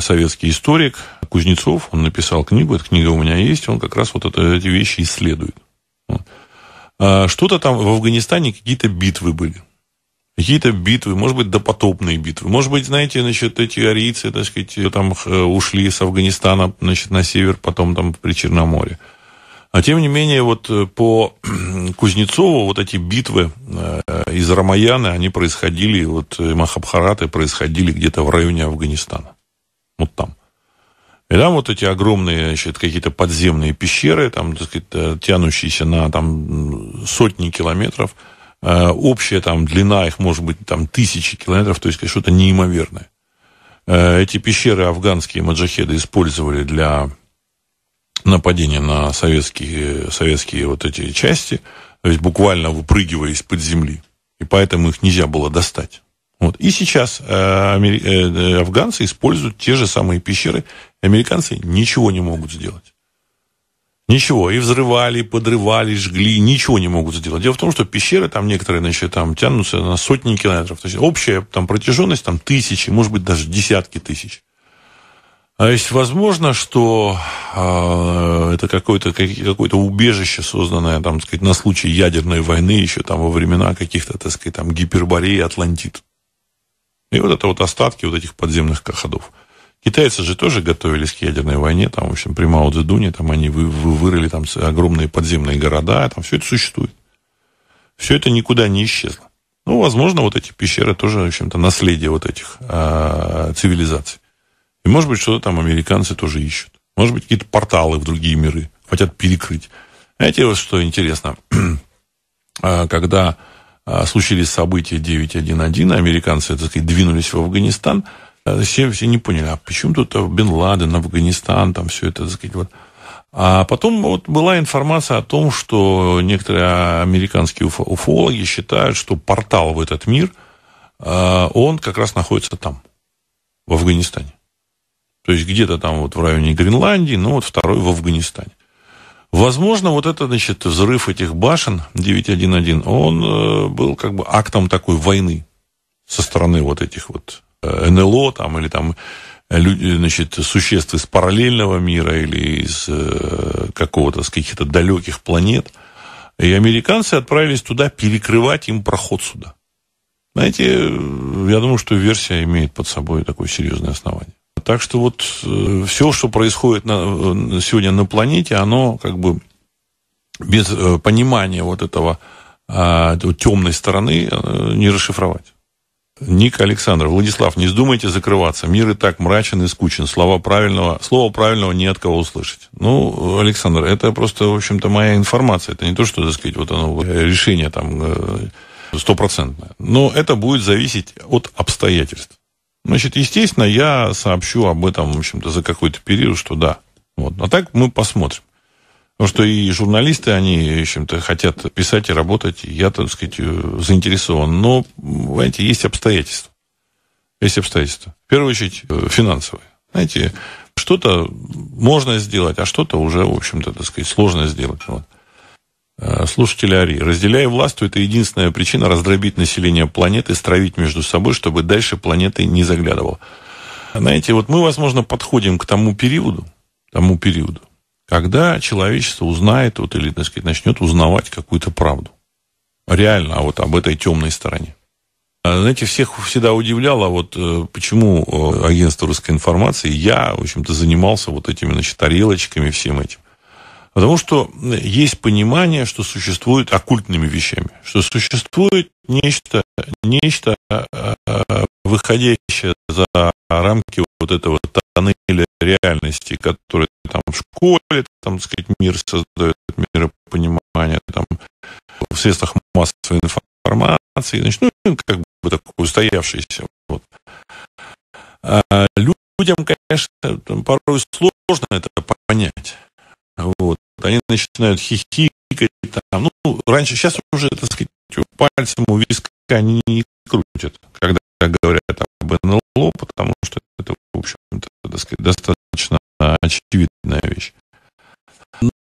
советский историк Кузнецов, он написал книгу, эта книга у меня есть, он как раз вот это, эти вещи исследует. А что-то там в Афганистане какие-то битвы были. Какие-то битвы, может быть, допотопные битвы. Может быть, знаете, значит, эти арийцы, так сказать, там э, ушли с Афганистана, значит, на север, потом там при Черноморье. А тем не менее, вот э, по Кузнецову вот эти битвы э, из Рамаяны, они происходили, вот Махабхараты происходили где-то в районе Афганистана. Вот там. И там вот эти огромные, значит, какие-то подземные пещеры, там, так сказать, э, тянущиеся на там, сотни километров. Общая там длина их может быть там тысячи километров, то есть что-то неимоверное. Эти пещеры афганские маджахеды использовали для нападения на советские, советские вот эти части, то есть буквально выпрыгивая из-под земли. И поэтому их нельзя было достать. Вот. И сейчас э, э, афганцы используют те же самые пещеры. Американцы ничего не могут сделать. Ничего. И взрывали, и подрывали, жгли. Ничего не могут сделать. Дело в том, что пещеры там некоторые, значит, там тянутся на сотни километров. То есть общая там протяженность там тысячи, может быть, даже десятки тысяч. А есть возможно, что э, это какое-то какое убежище, созданное, там, сказать, на случай ядерной войны, еще там во времена каких-то, так сказать, там, Гипербореи, Атлантид. И вот это вот остатки вот этих подземных ходов. Китайцы же тоже готовились к ядерной войне, там, в общем, при Мао Цзэдуне, там, они вы, вы, вырыли там огромные подземные города, там, все это существует. Все это никуда не исчезло. Ну, возможно, вот эти пещеры тоже, в общем-то, наследие вот этих э, цивилизаций. И, может быть, что-то там американцы тоже ищут. Может быть, какие-то порталы в другие миры хотят перекрыть. Знаете, вот что интересно? А, когда а, случились события 9.1.1, американцы, так сказать, двинулись в Афганистан, а, все, все не поняли, а почему тут Бен Ладен, Афганистан, там все это, так сказать, вот. А потом вот была информация о том, что некоторые американские уфологи считают, что портал в этот мир, он как раз находится там, в Афганистане. То есть где-то там вот в районе Гренландии, ну вот второй в Афганистане. Возможно, вот это, значит, взрыв этих башен 9.1.1, он э, был как бы актом такой войны со стороны вот этих вот э, НЛО там или там э, люди, значит, существ из параллельного мира или из какого-то, с каких-то далеких планет. И американцы отправились туда перекрывать им проход сюда. Знаете, я думаю, что версия имеет под собой такое серьезное основание. Так что вот э, все, что происходит на, сегодня на планете, оно как бы без э, понимания вот этого а, темной стороны э, не расшифровать. Ник Александр, Владислав, не вздумайте закрываться. Мир и так мрачен и скучен. Слова правильного, слова правильного не от кого услышать. Ну, Александр, это просто, в общем-то, моя информация. Это не то, что, так сказать, вот оно, решение там стопроцентное. Но это будет зависеть от обстоятельств. Значит, естественно, я сообщу об этом, в общем-то, за какой-то период, что да. Вот. А так мы посмотрим. Потому что и журналисты, они, в общем-то, хотят писать и работать. Я, так сказать, заинтересован. Но, знаете, есть обстоятельства. Есть обстоятельства. В первую очередь, э, финансовые. Знаете, что-то можно сделать, а что-то уже, в общем-то, так сказать, сложно сделать. Вот. Э, слушатели Ари, разделяя власть, это единственная причина раздробить население планеты, стравить между собой, чтобы дальше планеты не заглядывал. Знаете, вот мы, возможно, подходим к тому периоду, тому периоду, когда человечество узнает, вот, или, так сказать, начнет узнавать какую-то правду. Реально, а вот об этой темной стороне. А, знаете, всех всегда удивляло, вот э, почему э, агентство русской информации, я, в общем-то, занимался вот этими, значит, тарелочками, всем этим. Потому что есть понимание, что существует оккультными вещами, что существует нечто, нечто э, выходящее за рамки вот этого тоннеля реальности, который там в школе, там, так сказать, мир создает, миропонимание, там, в средствах массовой информации, значит, ну, как бы такой устоявшийся. Вот. А людям, конечно, порой сложно это понять. Они начинают хихикать. Там, ну, раньше, сейчас уже, так сказать, пальцем у виска они не крутят, когда говорят об НЛО, потому что это, в общем-то, так сказать, достаточно очевидная вещь.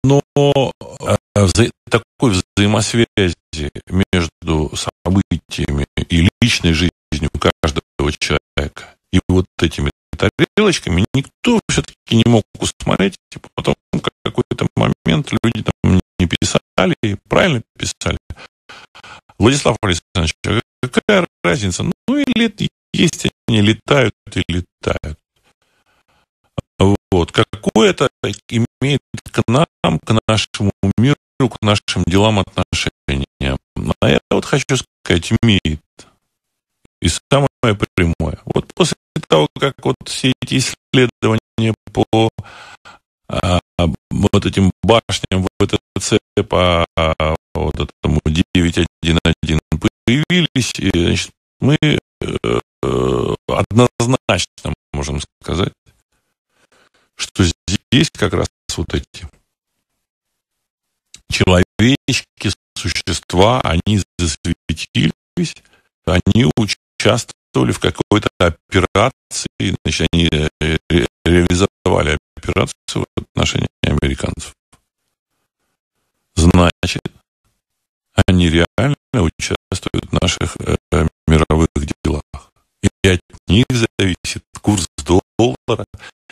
Но э, вза- такой взаимосвязи между событиями и личной жизнью каждого человека и вот этими тарелочками никто все-таки не мог усмотреть. Типа, потом какой-то момент люди там не писали, правильно писали. Владислав Александрович, а какая разница? Ну, и лет есть, они летают и летают. Вот. Какое это имеет к нам, к нашему миру, к нашим делам отношения? А я вот хочу сказать, имеет. И самое прямое. Вот после того, как вот все эти исследования по а, вот этим башням ВТЦ по а, вот этому 9.1.1 появились, и, значит, мы э, однозначно можем сказать, что здесь как раз вот эти человеческие существа, они засветились, они участвовали в какой-то операции, значит, они э, реализовали операцию в отношении американцев. Значит, они реально участвуют в наших э, мировых делах. И от них зависит курс доллара.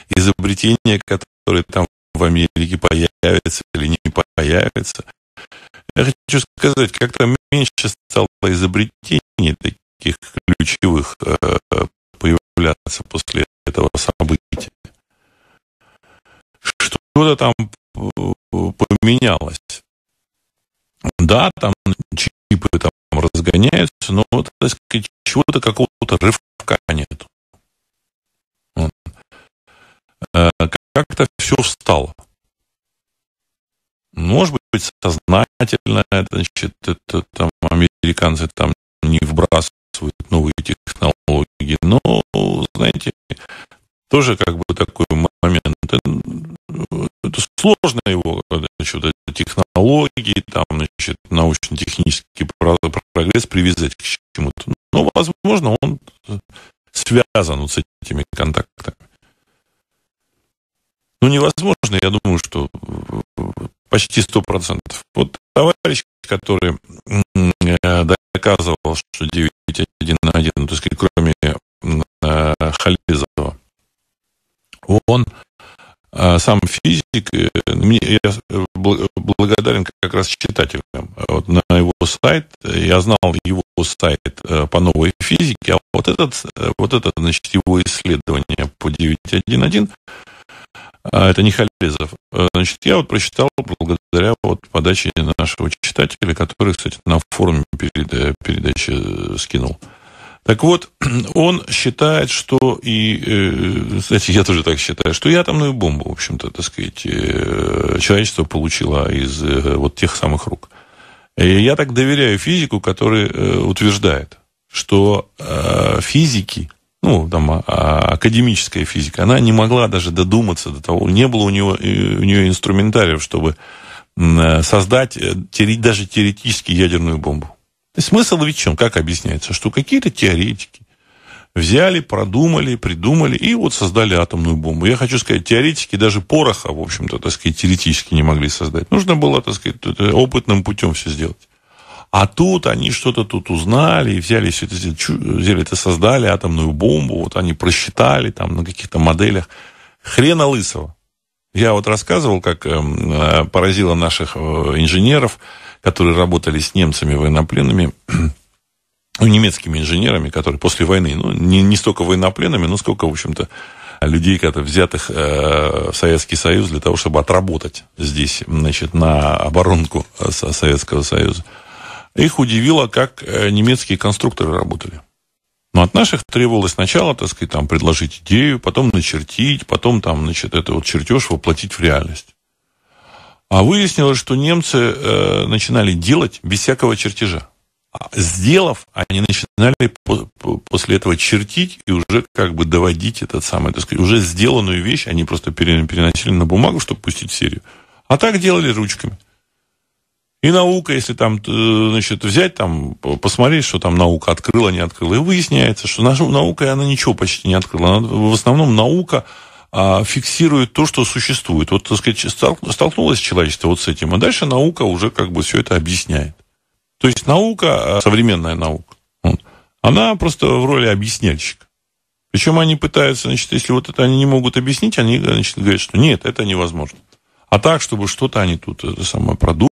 И изобретения, которые там в Америке появятся или не появятся. Я хочу сказать, как-то меньше стало изобретений таких ключевых э, появляться после этого события. Что-то там поменялось. Да, там чипы там разгоняются, но, так сказать, чего-то какого-то рывка нет. Э, как-то все встало. Может быть, сознательно, значит, это, там американцы там не вбрасывают новые технологии, но, знаете, тоже как бы такой сложно его, значит, технологии, там, значит, научно-технический прогресс привязать к чему-то. Но, возможно, он связан вот с этими контактами. Ну, невозможно, я думаю, что почти сто процентов. Вот товарищ, который доказывал, что 9.1 на 1, ну, так кроме Хализова, он сам физик, мне, я благодарен как раз читателям. Вот на его сайт, я знал его сайт по новой физике, а вот этот, вот это, значит, его исследование по 9.1.1 а это не Халезов. Э, значит, я вот прочитал благодаря вот подаче нашего читателя, который, кстати, на форуме перед, э, передачи э, скинул. Так вот, он считает, что и, кстати, я тоже так считаю, что и атомную бомбу, в общем-то, так сказать, человечество получило из вот тех самых рук. И я так доверяю физику, который утверждает, что физики ну, там, а, а, академическая физика, она не могла даже додуматься до того, не было у, него, у нее инструментариев, чтобы создать э, даже теоретически ядерную бомбу. Смысл ведь в чем? Как объясняется? Что какие-то теоретики взяли, продумали, придумали и вот создали атомную бомбу. Я хочу сказать, теоретики даже пороха, в общем-то, так сказать, теоретически не могли создать. Нужно было, так сказать, опытным путем все сделать. А тут они что-то тут узнали и взяли все это, взяли это, создали атомную бомбу, вот они просчитали там на каких-то моделях. Хрена лысого. Я вот рассказывал, как эм, э, поразило наших э, инженеров, которые работали с немцами военнопленными, ну, немецкими инженерами, которые после войны, ну, не, не столько военнопленными, но сколько, в общем-то, людей, которые взятых э, в Советский Союз для того, чтобы отработать здесь, значит, на оборонку э, Советского Союза. Их удивило, как э, немецкие конструкторы работали. Но от наших требовалось сначала, так сказать, там, предложить идею, потом начертить, потом там, значит, это вот чертеж воплотить в реальность. А выяснилось, что немцы э, начинали делать без всякого чертежа. А сделав, они начинали по, по, после этого чертить и уже как бы доводить этот самый, так сказать, уже сделанную вещь, они просто переносили на бумагу, чтобы пустить в серию. А так делали ручками. И наука, если там, э, значит, взять, там, посмотреть, что там наука открыла, не открыла, и выясняется, что наша наука, она ничего почти не открыла. Она, в основном наука фиксирует то, что существует. Вот, так сказать, столкнулось человечество вот с этим, а дальше наука уже как бы все это объясняет. То есть наука, а, современная наука, она просто в роли объясняльщика. Причем они пытаются, значит, если вот это они не могут объяснить, они, значит, говорят, что нет, это невозможно. А так, чтобы что-то они тут это самое продумали,